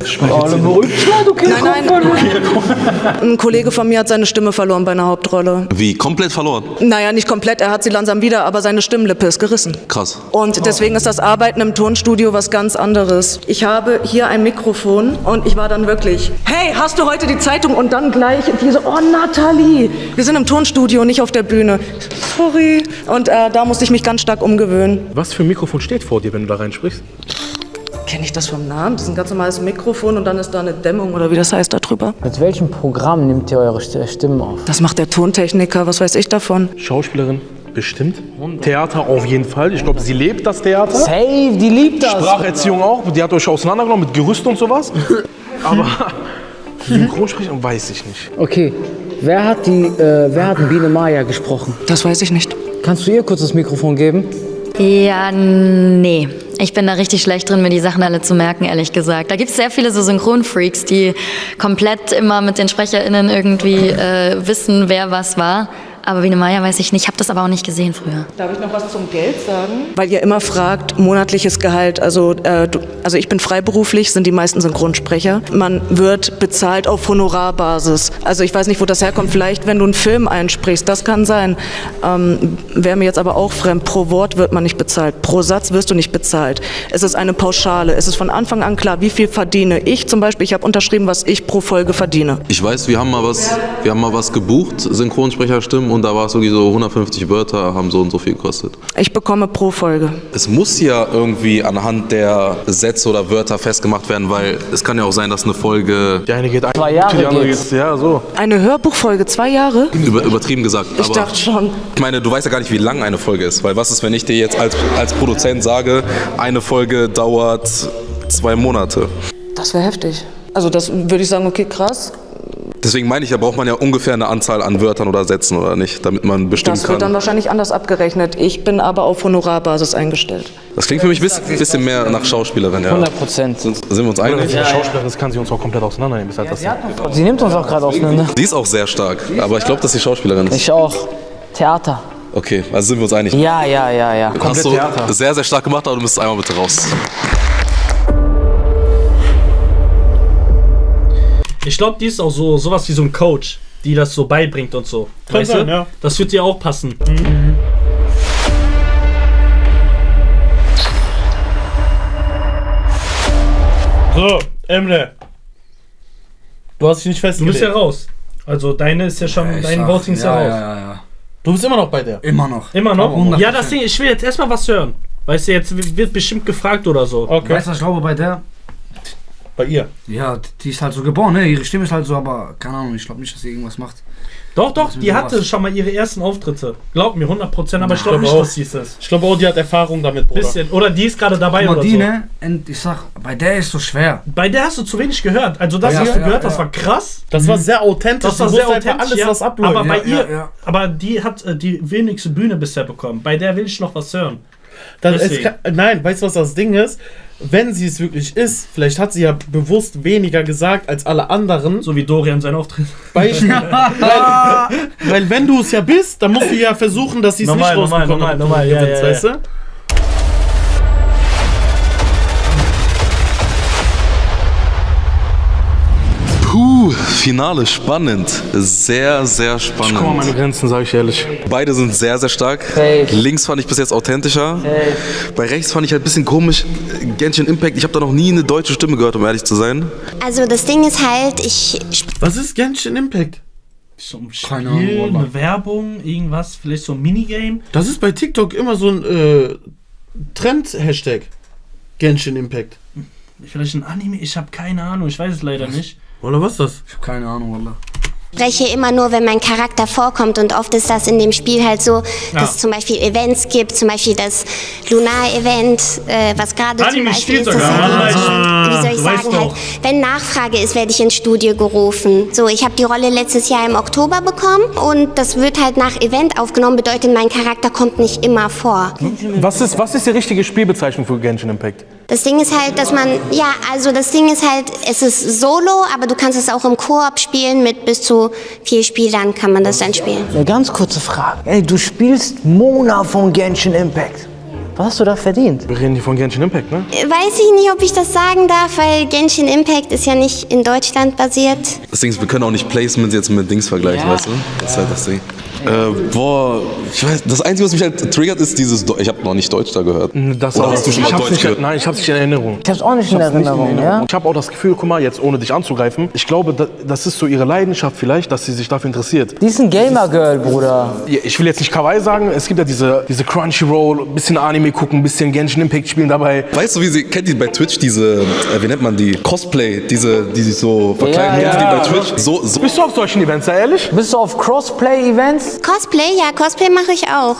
Nein, nein. Ein Kollege von mir hat seine Stimme verloren bei einer Hauptrolle. Wie, komplett verloren? Naja, nicht komplett, er hat sie langsam wieder, aber seine Stimmlippe ist gerissen. Krass. Und deswegen ist das Arbeiten im Tonstudio was ganz anderes. Ich habe hier ein Mikrofon und ich war dann wirklich, hey, hast du heute die Zeitung? Und dann gleich diese, oh Nathalie, wir sind im Tonstudio, nicht auf der Bühne. Sorry. Und äh, da musste ich mich ganz stark umgewöhnen. Was für ein Mikrofon steht vor dir, wenn du da reinsprichst? Kenne ich das vom Namen? Das ist ein ganz normales Mikrofon und dann ist da eine Dämmung oder wie das heißt da drüber. Mit welchem Programm nimmt ihr eure St- Stimmen auf? Das macht der Tontechniker, was weiß ich davon? Schauspielerin, bestimmt. Theater auf jeden Fall. Ich glaube, sie lebt das Theater. Safe, die liebt das. Spracherziehung auch. Die hat euch auseinandergenommen mit Gerüst und sowas. Aber Synchronsprecher weiß ich nicht. Okay, wer hat die, äh, wer hat Biene Maya gesprochen? Das weiß ich nicht. Kannst du ihr kurz das Mikrofon geben? Ja, nee. Ich bin da richtig schlecht drin, mir die Sachen alle zu merken, ehrlich gesagt. Da gibt es sehr viele so Synchronfreaks, die komplett immer mit den SprecherInnen irgendwie äh, wissen, wer was war. Aber Biene Maya weiß ich nicht. Ich habe das aber auch nicht gesehen früher. Darf ich noch was zum Geld sagen? Weil ihr immer fragt, monatliches Gehalt. Also, äh, du, also ich bin freiberuflich, sind die meisten Synchronsprecher. Man wird bezahlt auf Honorarbasis. Also ich weiß nicht, wo das herkommt. Vielleicht, wenn du einen Film einsprichst, das kann sein. Ähm, Wäre mir jetzt aber auch fremd. Pro Wort wird man nicht bezahlt. Pro Satz wirst du nicht bezahlt. Es ist eine Pauschale. Es ist von Anfang an klar, wie viel verdiene ich zum Beispiel. Ich habe unterschrieben, was ich pro Folge verdiene. Ich weiß, wir haben mal was, wir haben mal was gebucht, Synchronsprecherstimmen, und da war es irgendwie so 150 Wörter, haben so und so viel gekostet. Ich bekomme pro Folge. Es muss ja irgendwie anhand der Sätze oder Wörter festgemacht werden, weil es kann ja auch sein, dass eine Folge Die eine geht ein, Zwei Jahre die andere geht's. geht, ja, so. Eine Hörbuchfolge, zwei Jahre? über, übertrieben gesagt. Ich aber dachte schon. ich meine, du weißt ja gar nicht, wie lang eine Folge ist, weil was ist, wenn ich dir jetzt als, als Produzent sage, eine Folge dauert zwei Monate. Das wäre heftig. Also das würde ich sagen, okay, krass. Deswegen meine ich, ja, braucht man ja ungefähr eine Anzahl an Wörtern oder Sätzen oder nicht, damit man bestimmen Das wird dann kann. wahrscheinlich anders abgerechnet. Ich bin aber auf Honorarbasis eingestellt. Das klingt für mich ein bisschen, bisschen mehr nach Schauspielerin, ja. 100 Prozent. Sind, wir uns einig? ja, Schauspielerin, das kann sie uns auch komplett auseinandernehmen. Ist halt das. Sie nimmt uns auch gerade auseinander. Die ist auch sehr stark, aber ich glaube, dass sie Schauspielerin ist. Ich auch. Theater. Okay, also sind wir uns einig. Ja, ja, ja, ja. Hast du sehr, sehr stark gemacht, aber du müsstest einmal bitte raus. Ich glaube, die ist auch so sowas wie so ein Coach, die das so beibringt und so. Kann weißt sein, du? ja. Das wird dir auch passen. So, Emre. Du hast dich nicht Du festgelegt. bist ja raus. Also deine ist ja schon, Ja, dein Voting ist ja, ja, raus. ja, ja, ja. Du bist immer noch bei der. Immer noch. Immer noch? 100%. Ja, das Ding, ich will jetzt erstmal was hören. Weißt du, jetzt wird bestimmt gefragt oder so. Okay. Weißt du, was ich glaube bei der? Bei ihr. Ja, die ist halt so geboren, ne? Ihre Stimme ist halt so, aber keine Ahnung, ich glaube nicht, dass sie irgendwas macht. Doch, doch, die hatte schon mal ihre ersten Auftritte. Glaub mir, 100%, aber ich glaube glaub nicht, auch. dass sie es ist. Ich glaube auch, die hat Erfahrung damit, Bruder. Bisschen. Oder die ist gerade dabei Guck mal, oder die, so. ne? Und ich sag, bei der ist so schwer. Bei der hast du zu wenig gehört. Also das Ja, hast du ja, gehört, ja. das war krass. Das war sehr authentisch. Das war Du sehr authentisch, alles, ja. was abläuft. Aber bei Ja, ihr, ja, ja. aber die hat äh, die wenigste Bühne bisher bekommen. Bei der will ich noch was hören. Dann kann, nein, weißt du, was das Ding ist? Wenn sie es wirklich ist, vielleicht hat sie ja bewusst weniger gesagt als alle anderen. So wie Dorian sein Auftritt. Beispiel. weil, weil wenn du es ja bist, dann musst du ja versuchen, dass sie es nicht Normal, normal, rausbekommen. normal, du normal, ja, gewinnst, ja, ja. weißt du? Puh, Finale spannend. Sehr, sehr Ich komme an spannend. meine Grenzen, sage ich ehrlich. Beide sind sehr, sehr stark. Safe. Links fand ich bis jetzt authentischer. Bei rechts fand ich halt ein bisschen komisch. Genshin Impact, ich habe da noch nie eine deutsche Stimme gehört, um ehrlich zu sein. Also das Ding ist halt, ich Was ist Genshin Impact? So ein Keine Spiel, Ahnung, Wallah. eine Werbung, irgendwas, vielleicht so ein Minigame. Das ist bei TikTok immer so ein äh, Trend-Hashtag. Genshin Impact. Vielleicht ein Anime? Ich habe keine Ahnung, ich weiß es leider nicht. Oder was ist das? Ich habe keine Ahnung, Wallah. spreche immer nur, wenn mein Charakter vorkommt und oft ist das in dem Spiel halt so, dass Ja. es zum Beispiel Events gibt, zum Beispiel das Lunar-Event, äh, was gerade zum Beispiel ist. Das sogar. halt, Ah, wie soll ich sagen, halt, wenn Nachfrage ist, werde ich ins Studio gerufen. So, ich habe die Rolle letztes Jahr im Oktober bekommen und das wird halt nach Event aufgenommen, bedeutet, mein Charakter kommt nicht immer vor. Was ist, was ist die richtige Spielbezeichnung für Genshin Impact? Das Ding ist halt, dass man, ja, also das Ding ist halt, es ist solo, aber du kannst es auch im Koop spielen, mit bis zu vier Spielern kann man das dann spielen. Eine ganz kurze Frage. Ey, du spielst Mona von Genshin Impact. Was hast du da verdient? Wir reden hier von Genshin Impact, ne? Weiß ich nicht, ob ich das sagen darf, weil Genshin Impact ist ja nicht in Deutschland basiert. Das Ding ist, wir können auch nicht Placements jetzt mit Dings vergleichen, weißt du? Das ist halt das Ding. Äh, boah, ich weiß, das Einzige, was mich halt triggert, ist dieses. Do ich habe noch nicht Deutsch da gehört. Das Oder auch. hast du schon ich mal Deutsch nicht, gehört? Nein, ich hab's nicht in Erinnerung. Ich hab's auch nicht in hab's Erinnerung, ja? Ich habe auch das Gefühl, guck mal, jetzt ohne dich anzugreifen, ich glaube, da- das ist so ihre Leidenschaft vielleicht, dass sie sich dafür interessiert. Die ist ein Gamer-Girl, Bruder. Ich will jetzt nicht Kawaii sagen, es gibt ja diese, diese Crunchyroll, ein bisschen Anime gucken, ein bisschen Genshin Impact spielen dabei. Weißt du, wie sie, kennt ihr bei Twitch diese, äh, wie nennt man die? Cosplay, diese, die sich so verkleiden, Ja, ja. die bei Twitch? So, so. Bist du auf solchen Events, ehrlich? Bist du auf Crossplay-Events? Cosplay, ja, Cosplay mache ich auch.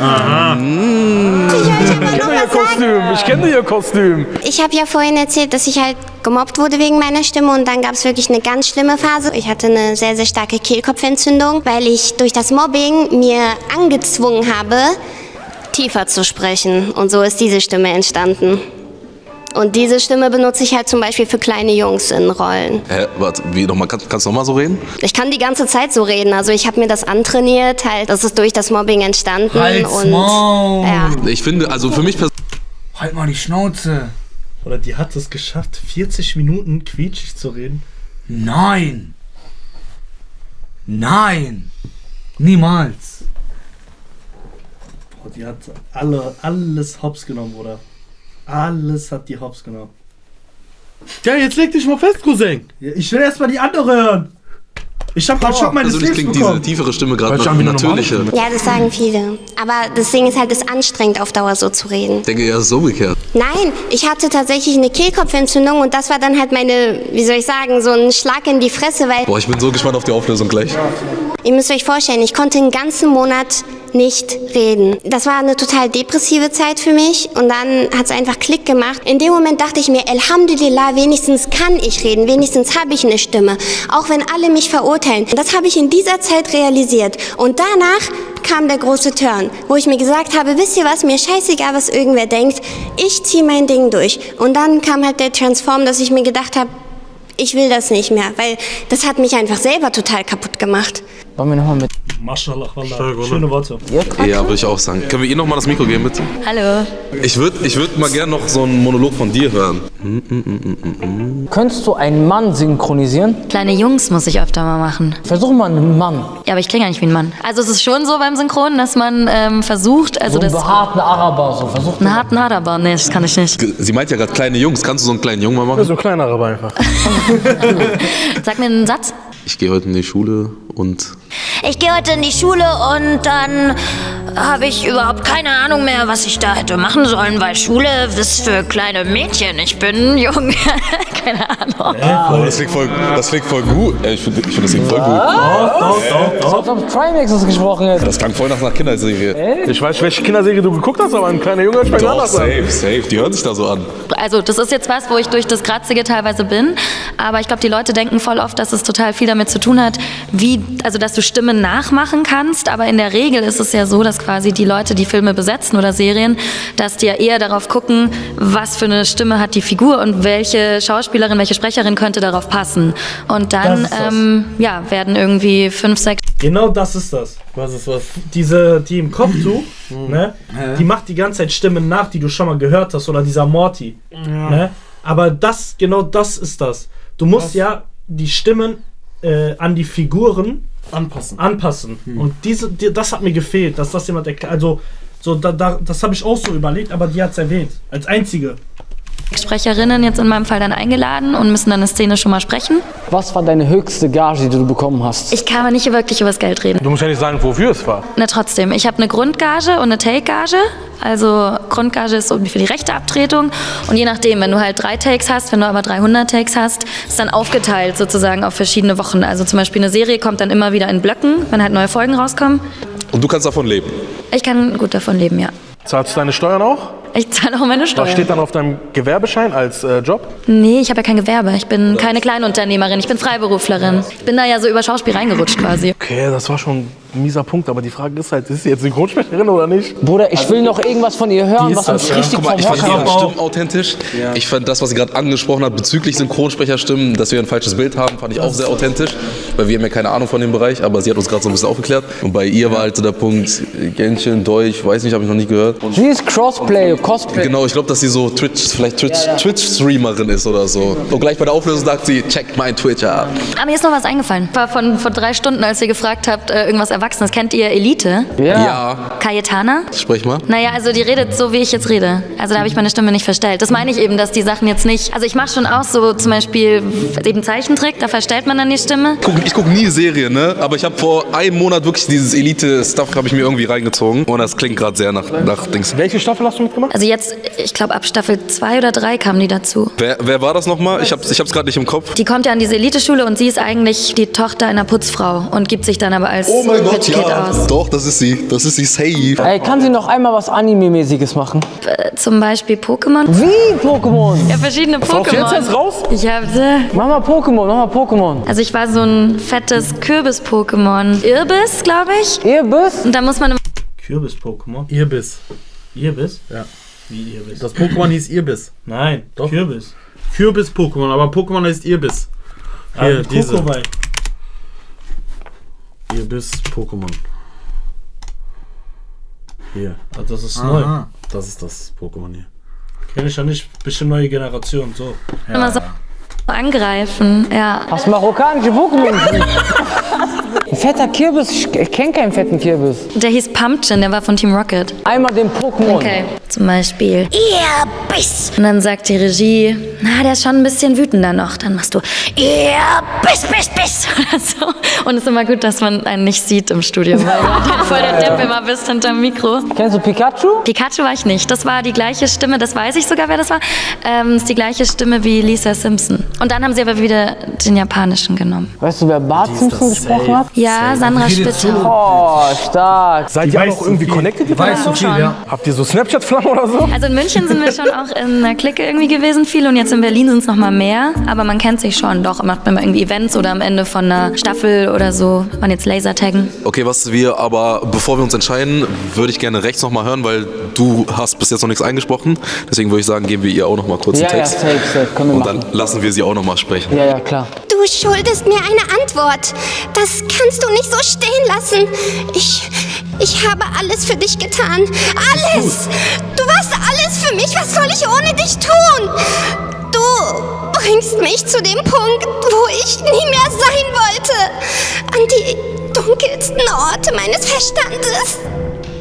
Aha. Ich kenne ihr Kostüm, ich kenne ihr Kostüm. Ich habe ja vorhin erzählt, dass ich halt gemobbt wurde wegen meiner Stimme und dann gab es wirklich eine ganz schlimme Phase. Ich hatte eine sehr, sehr starke Kehlkopfentzündung, weil ich durch das Mobbing mir angezwungen habe, tiefer zu sprechen. Und so ist diese Stimme entstanden. Und diese Stimme benutze ich halt zum Beispiel für kleine Jungs in Rollen. Hä, warte, wie nochmal? Kann, kannst du nochmal so reden? Ich kann die ganze Zeit so reden. Also ich habe mir das antrainiert, halt, das ist durch das Mobbing entstanden. Halt's und Maul. ja. Ich finde, also für mich persönlich. Halt mal die Schnauze. Oder die hat es geschafft, 40 Minuten quietschig zu reden. Nein. Nein. Niemals. Boah, die hat alle, alles hops genommen, Bruder. Alles hat die hops genommen. Ja, jetzt leg dich mal fest, Cousin. Ja, ich will erstmal die andere hören. Ich hab grad Schock meines Persönlich Lebens klingt diese bekommen. tiefere Stimme gerade noch eine natürlicher. ja, das sagen viele. Aber das Ding ist halt, es ist anstrengend, auf Dauer so zu reden. Ich denke, ja, es ist umgekehrt. Nein, ich hatte tatsächlich eine Kehlkopfentzündung und das war dann halt meine, wie soll ich sagen, so ein Schlag in die Fresse, weil Boah, ich bin so gespannt auf die Auflösung gleich. ihr müsst euch vorstellen, ich konnte einen ganzen Monat nicht reden. Das war eine total depressive Zeit für mich und dann hat es einfach Klick gemacht. In dem Moment dachte ich mir, Alhamdulillah, wenigstens kann ich reden, wenigstens habe ich eine Stimme, auch wenn alle mich verurteilen. Das habe ich in dieser Zeit realisiert und danach kam der große Turn, wo ich mir gesagt habe, wisst ihr was, mir scheißegal, was irgendwer denkt, ich ziehe mein Ding durch. Und dann kam halt der Transform, dass ich mir gedacht habe, ich will das nicht mehr, weil das hat mich einfach selber total kaputt gemacht. Wollen wir nochmal mit. Maschallah, Wallah. Schöne Worte. Ja, würde ich auch sagen. Können wir ihr nochmal das Mikro geben, bitte? Hallo. Ich würde ich würd mal gerne noch so einen Monolog von dir hören. Könntest du einen Mann synchronisieren? Kleine Jungs muss ich öfter mal machen. Versuch mal einen Mann. Ja, aber ich klinge ja nicht wie ein Mann. Also es ist schon so beim Synchron, dass man ähm, versucht, also so einen das... behaarten Araber, so. Versuch Einen harten Araber, nee, das kann ich nicht. Sie meint ja gerade kleine Jungs. Kannst du so einen kleinen Jungen mal machen? So ein kleiner aber einfach. Sag mir einen Satz. Ich gehe heute in die Schule und Ich gehe heute in die Schule und dann habe ich überhaupt keine Ahnung mehr, was ich da hätte machen sollen, weil Schule ist für kleine Mädchen. Ich bin jung. keine Ahnung. Oh, das klingt voll, das klingt voll gut. Ich finde, ich find, das klingt voll gut. Doch, doch, doch. Als ob Trimax das gesprochen hätte. Das klang voll nach einer Kinderserie. Ich weiß, welche Kinderserie du geguckt hast, aber ein kleiner Junge hört sich anders an. safe, safe. Die hört sich da so an. Also das ist jetzt was, wo ich durch das Kratzige teilweise bin, aber ich glaube, die Leute denken voll oft, dass es total viel damit zu tun hat, wie, also dass du Stimmen nachmachen kannst, aber in der Regel ist es ja so, dass quasi die Leute, die Filme besetzen oder Serien, dass die ja eher darauf gucken, was für eine Stimme hat die Figur und welche Schauspielerin, welche Sprecherin könnte darauf passen. Und dann ähm, ja, werden irgendwie fünf, sechs Genau das ist das. Was ist was? Diese, die im Kopftuch, ne? Die macht die ganze Zeit Stimmen nach, die du schon mal gehört hast. Oder dieser Morty. Ne? Aber das, genau das ist das. Du musst Was? ja die Stimmen äh, an die Figuren Anpassen. anpassen. Und diese, die, das hat mir gefehlt, dass das jemand erklärt. Also, so, da, da, das habe ich auch so überlegt, aber die hat es erwähnt. Als einzige. Sprecherinnen jetzt in meinem Fall dann eingeladen und müssen dann eine Szene schon mal sprechen. Was war deine höchste Gage, die du bekommen hast? Ich kann aber nicht wirklich über das Geld reden. Du musst ja nicht sagen, wofür es war. Na trotzdem, ich habe eine Grundgage und eine Take-Gage. Also Grundgage ist so für die rechte Abtretung und je nachdem, wenn du halt drei Takes hast, wenn du aber 300 Takes hast, ist dann aufgeteilt sozusagen auf verschiedene Wochen. Also zum Beispiel eine Serie kommt dann immer wieder in Blöcken, wenn halt neue Folgen rauskommen. Und du kannst davon leben. Ich kann gut davon leben, ja. Zahlst du deine Steuern auch? Ich zahle auch meine Steuern. Was steht dann auf deinem Gewerbeschein als äh, Job? Nee, ich habe ja kein Gewerbe. Ich bin keine Kleinunternehmerin, ich bin Freiberuflerin. Ich bin da ja so über Schauspiel reingerutscht quasi. Okay, das war schon ein mieser Punkt, aber die Frage ist halt, ist sie jetzt Synchronsprecherin oder nicht? Bruder, ich will noch irgendwas von ihr hören, was uns richtig Guck mal, vom ich fand Hocker ihre. Stimmen authentisch. Ich fand das, was sie gerade angesprochen hat bezüglich Synchronsprecherstimmen, dass wir ein falsches Bild haben, fand ich auch sehr authentisch. Weil wir haben ja keine Ahnung von dem Bereich, aber sie hat uns gerade so ein bisschen aufgeklärt. Und bei ihr war halt so der Punkt, Gänchen, Deutsch, weiß nicht, habe ich noch nie gehört. Sie ist Crossplay, Cosplay. Genau, ich glaube, dass sie so Twitch, vielleicht Twitch, Twitch-Streamerin ist oder so. Und gleich bei der Auflösung sagt sie, check mein Twitch ab. Aber mir ist noch was eingefallen. War von vor drei Stunden, als ihr gefragt habt, äh, irgendwas Erwachsenes. Kennt ihr Elite? Ja. Cayetana? Sprich mal. Naja, also die redet so, wie ich jetzt rede. Also da habe ich meine Stimme nicht verstellt. Das meine ich eben, dass die Sachen jetzt nicht... Also ich mache schon auch so zum Beispiel eben Zeichentrick, da verstellt man dann die Stimme. Ich guck, ich guck nie Serien, ne? Aber ich habe vor einem Monat wirklich dieses Elite-Stuff habe ich mir irgendwie reingezogen. Und das klingt gerade sehr nach, nach Dings. Welche Staffel hast du mitgemacht? Also jetzt, ich glaube ab Staffel 2 oder 3 kamen die dazu. Wer, wer war das nochmal? Ich hab's, ich hab's gerade nicht im Kopf. Die kommt ja an diese Eliteschule und sie ist eigentlich die Tochter einer Putzfrau und gibt sich dann aber als Oh mein Gott, ja. aus. Doch, das ist sie. Das ist sie safe. Ey, kann sie noch einmal was Anime-mäßiges machen? Äh, Zum Beispiel Pokémon. Wie Pokémon? Ja, verschiedene Pokémon. jetzt erst raus? Ich habe. Mach mal Pokémon, mach mal Pokémon. Also ich war so ein fettes Kürbis-Pokémon. Irbis, glaube ich. Irbis? Und da muss man. Kürbis-Pokémon. Irbis. Irbis? Ja. Wie Irbis? Das Pokémon hieß Irbis. Nein, Doch. Kürbis. Kürbis-Pokémon, aber Pokémon heißt Irbis. Ah, Hier, mit diese. Kokowai. Irbis-Pokémon. Hier. Ah, das ist Aha. Das ist das Pokémon hier. Kenn ich ja nicht. Bisschen neue Generation, so. Immer so angreifen, ja. Hast marokkanische Pokémon? Ein fetter Kürbis, ich, kenne keinen fetten Kürbis. Der hieß Pumpkin, der war von Team Rocket. Einmal den Pokémon. Okay, zum Beispiel. Ihr Biss. Und dann sagt die Regie, na, der ist schon ein bisschen wütender noch. Dann machst du, ihr Biss, Biss, Biss. Oder so. Und es ist immer gut, dass man einen nicht sieht im Studio, weil du dann voll der Depp immer bist hinterm Mikro. Kennst du Pikachu? Pikachu war ich nicht. Das war die gleiche Stimme, das weiß ich sogar, wer das war. Ähm, ist die gleiche Stimme wie Lisa Simpson. Und dann haben sie aber wieder den japanischen genommen. Weißt du, wer Bart Simpson gesprochen hat? Ja, Sandra Spitter. Oh, stark. Seid ihr auch irgendwie connected? Die weiß so viel, ja. Habt ihr so Snapchat-Flammen oder so? Also in München sind wir schon auch in einer Clique irgendwie gewesen, viel. Und jetzt in Berlin sind es noch mal mehr. Aber man kennt sich schon. Doch, macht man mal irgendwie Events oder am Ende von einer Staffel oder so. Man jetzt Lasertaggen. Okay, was wir aber, bevor wir uns entscheiden, würde ich gerne rechts nochmal hören, weil du hast bis jetzt noch nichts eingesprochen. Deswegen würde ich sagen, geben wir ihr auch nochmal kurz Ja, einen ja, Text. safe, safe. Können wir Und machen. dann lassen wir sie auch nochmal sprechen. Ja, ja, klar. Du schuldest mir eine Antwort. Das kannst du nicht so stehen lassen. Ich. Ich habe alles für dich getan. Alles! Du warst alles für mich. Was soll ich ohne dich tun? Du bringst mich zu dem Punkt, wo ich nie mehr sein wollte. An die dunkelsten Orte meines Verstandes.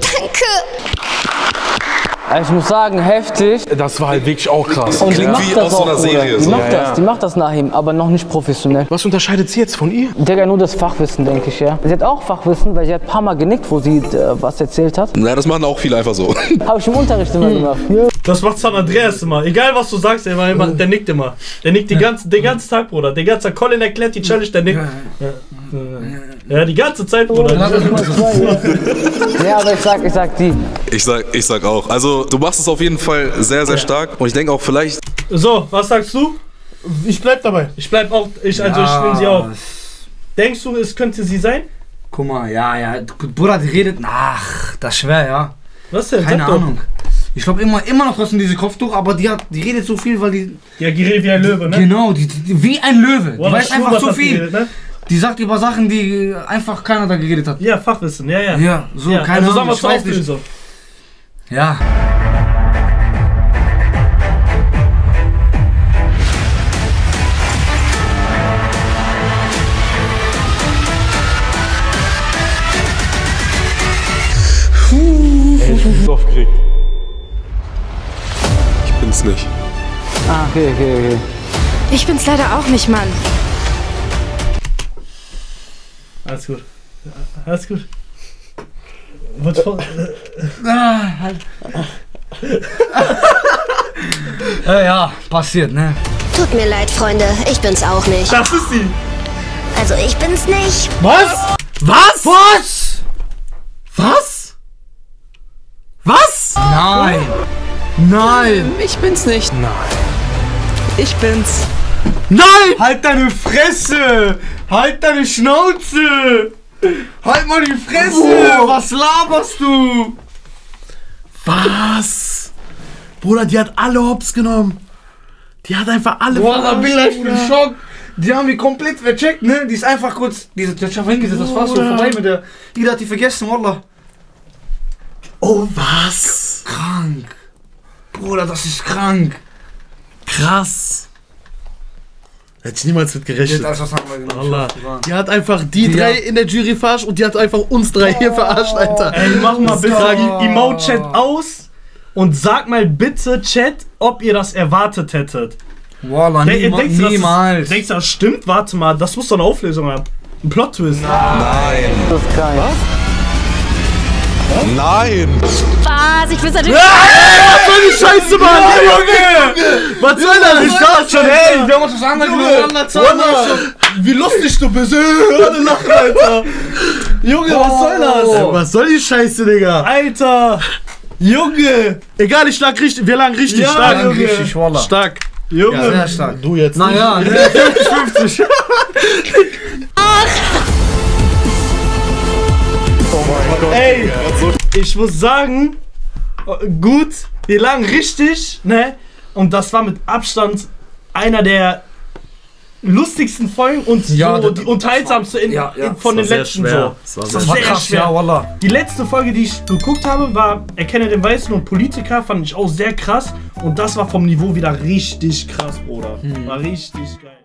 Danke. Also ich muss sagen, heftig. Das war halt wirklich auch krass. Und die macht das auch, Bruder. Die macht Ja, das, ja. die macht das nach ihm, aber noch nicht professionell. Was unterscheidet sie jetzt von ihr? Digga, nur das Fachwissen, denke ich, ja. Sie hat auch Fachwissen, weil sie hat ein paar Mal genickt, wo sie äh, was erzählt hat. Na, das machen auch viele einfach so. Habe ich im Unterricht immer gemacht. Das macht San Andreas immer. Egal was du sagst, der, immer, der nickt immer. Der nickt die ganze, den ganzen Tag, Bruder. Den ganzen Tag. Colin erklärt die Challenge, der nickt. Ja, ja die ganze Zeit, Bruder. Ja, aber ich sag, ich sag die. Ich sag, ich sag auch. Also, du machst es auf jeden Fall sehr, sehr stark. Und ich denke auch vielleicht. So, was sagst du? Ich bleib dabei. Ich bleib auch, ich, also ich nehme sie auch. Denkst du, es könnte sie sein? Guck mal, ja, ja. Bruder, die redet. Ach, das ist schwer, ja. Was denn? Keine Sag doch. Ahnung. Ich glaube immer, immer noch trotzdem diese Kopftuch, aber die hat, die redet so viel, weil die. Ja, die redet wie ein Löwe, ne? Genau, die, die, wie ein Löwe. Die Wallah, weiß einfach so die viel. geredet, ne? Die sagt über Sachen, die einfach keiner da geredet hat. Ja, Fachwissen, ja, ja. Ja, so, Ja, keine also Ahnung, ich weiß nicht. Auflösung. Ja. Ich bin so aufgeregt. Ich bin's nicht. Ah, okay, okay, okay. Ich bin's leider auch nicht, Mann. Alles gut. Alles gut. Was vor. Ah, halt. äh, ja, passiert, ne? Tut mir leid, Freunde, ich bin's auch nicht. Das ist sie. Also ich bin's nicht. Was? Was? Was? Was? Was? Nein. Nein. Ich bin's nicht. Nein. Ich bin's. Nein! Halt deine Fresse! Halt deine Schnauze! Halt mal die Fresse! Oh. Was laberst du? Was? Bruder, die hat alle hops genommen. Die hat einfach alle Boah, da bin ich im Schock. Die haben mich komplett vercheckt, ne? Die ist einfach kurz. Diese der Schaf hingesetzt, das war so vorbei mit der. Die hat die vergessen, Wallah. Oh, was? Krank. Bruder, das ist krank. Krass. Hätte ich niemals mit gerechnet. Das, das haben wir gemacht. Allah. Die hat einfach die, Die drei hat- in der Jury verarscht und die hat einfach uns drei hier verarscht, Alter. Ey, mach mal bitte Krank. Emote-Chat aus und sag mal bitte, Chat, ob ihr das erwartet hättet. Wallah, De- niema- denkst du, das ist- niemals. Denkst du, das stimmt? Warte mal, das muss doch eine Auflösung haben. Ein Plot-Twist. Nein. Das ist krank. Nein. Was? Ich bin's natürlich. Was soll die Scheiße, Mann? Junge! Was soll das? Ich dachte schon, hey, wir haben uns was anderes Wallah, wie lustig du bist. Alle lachen, Alter. Junge, was soll das? Was soll die Scheiße, Digga? Alter! Junge! Egal, ich lag richtig. Wir lagen richtig Ja, stark. Junge. Richtig, Wallah. Stark. Junge! Ja, Sehr stark. Du jetzt. Naja, nicht. 50-50. Ey, ich muss sagen, gut, wir lagen richtig, ne? Und das war mit Abstand einer der lustigsten Folgen und Ja, so die unterhaltsamste in, Ja, ja. in, von den letzten schwer. so. Das war Das sehr war krass, schwer. ja, Wallah. Die letzte Folge, die ich geguckt habe, war Erkenne den Weißen und Politiker, fand ich auch sehr krass. Und das war vom Niveau wieder richtig krass, Bruder. War richtig geil.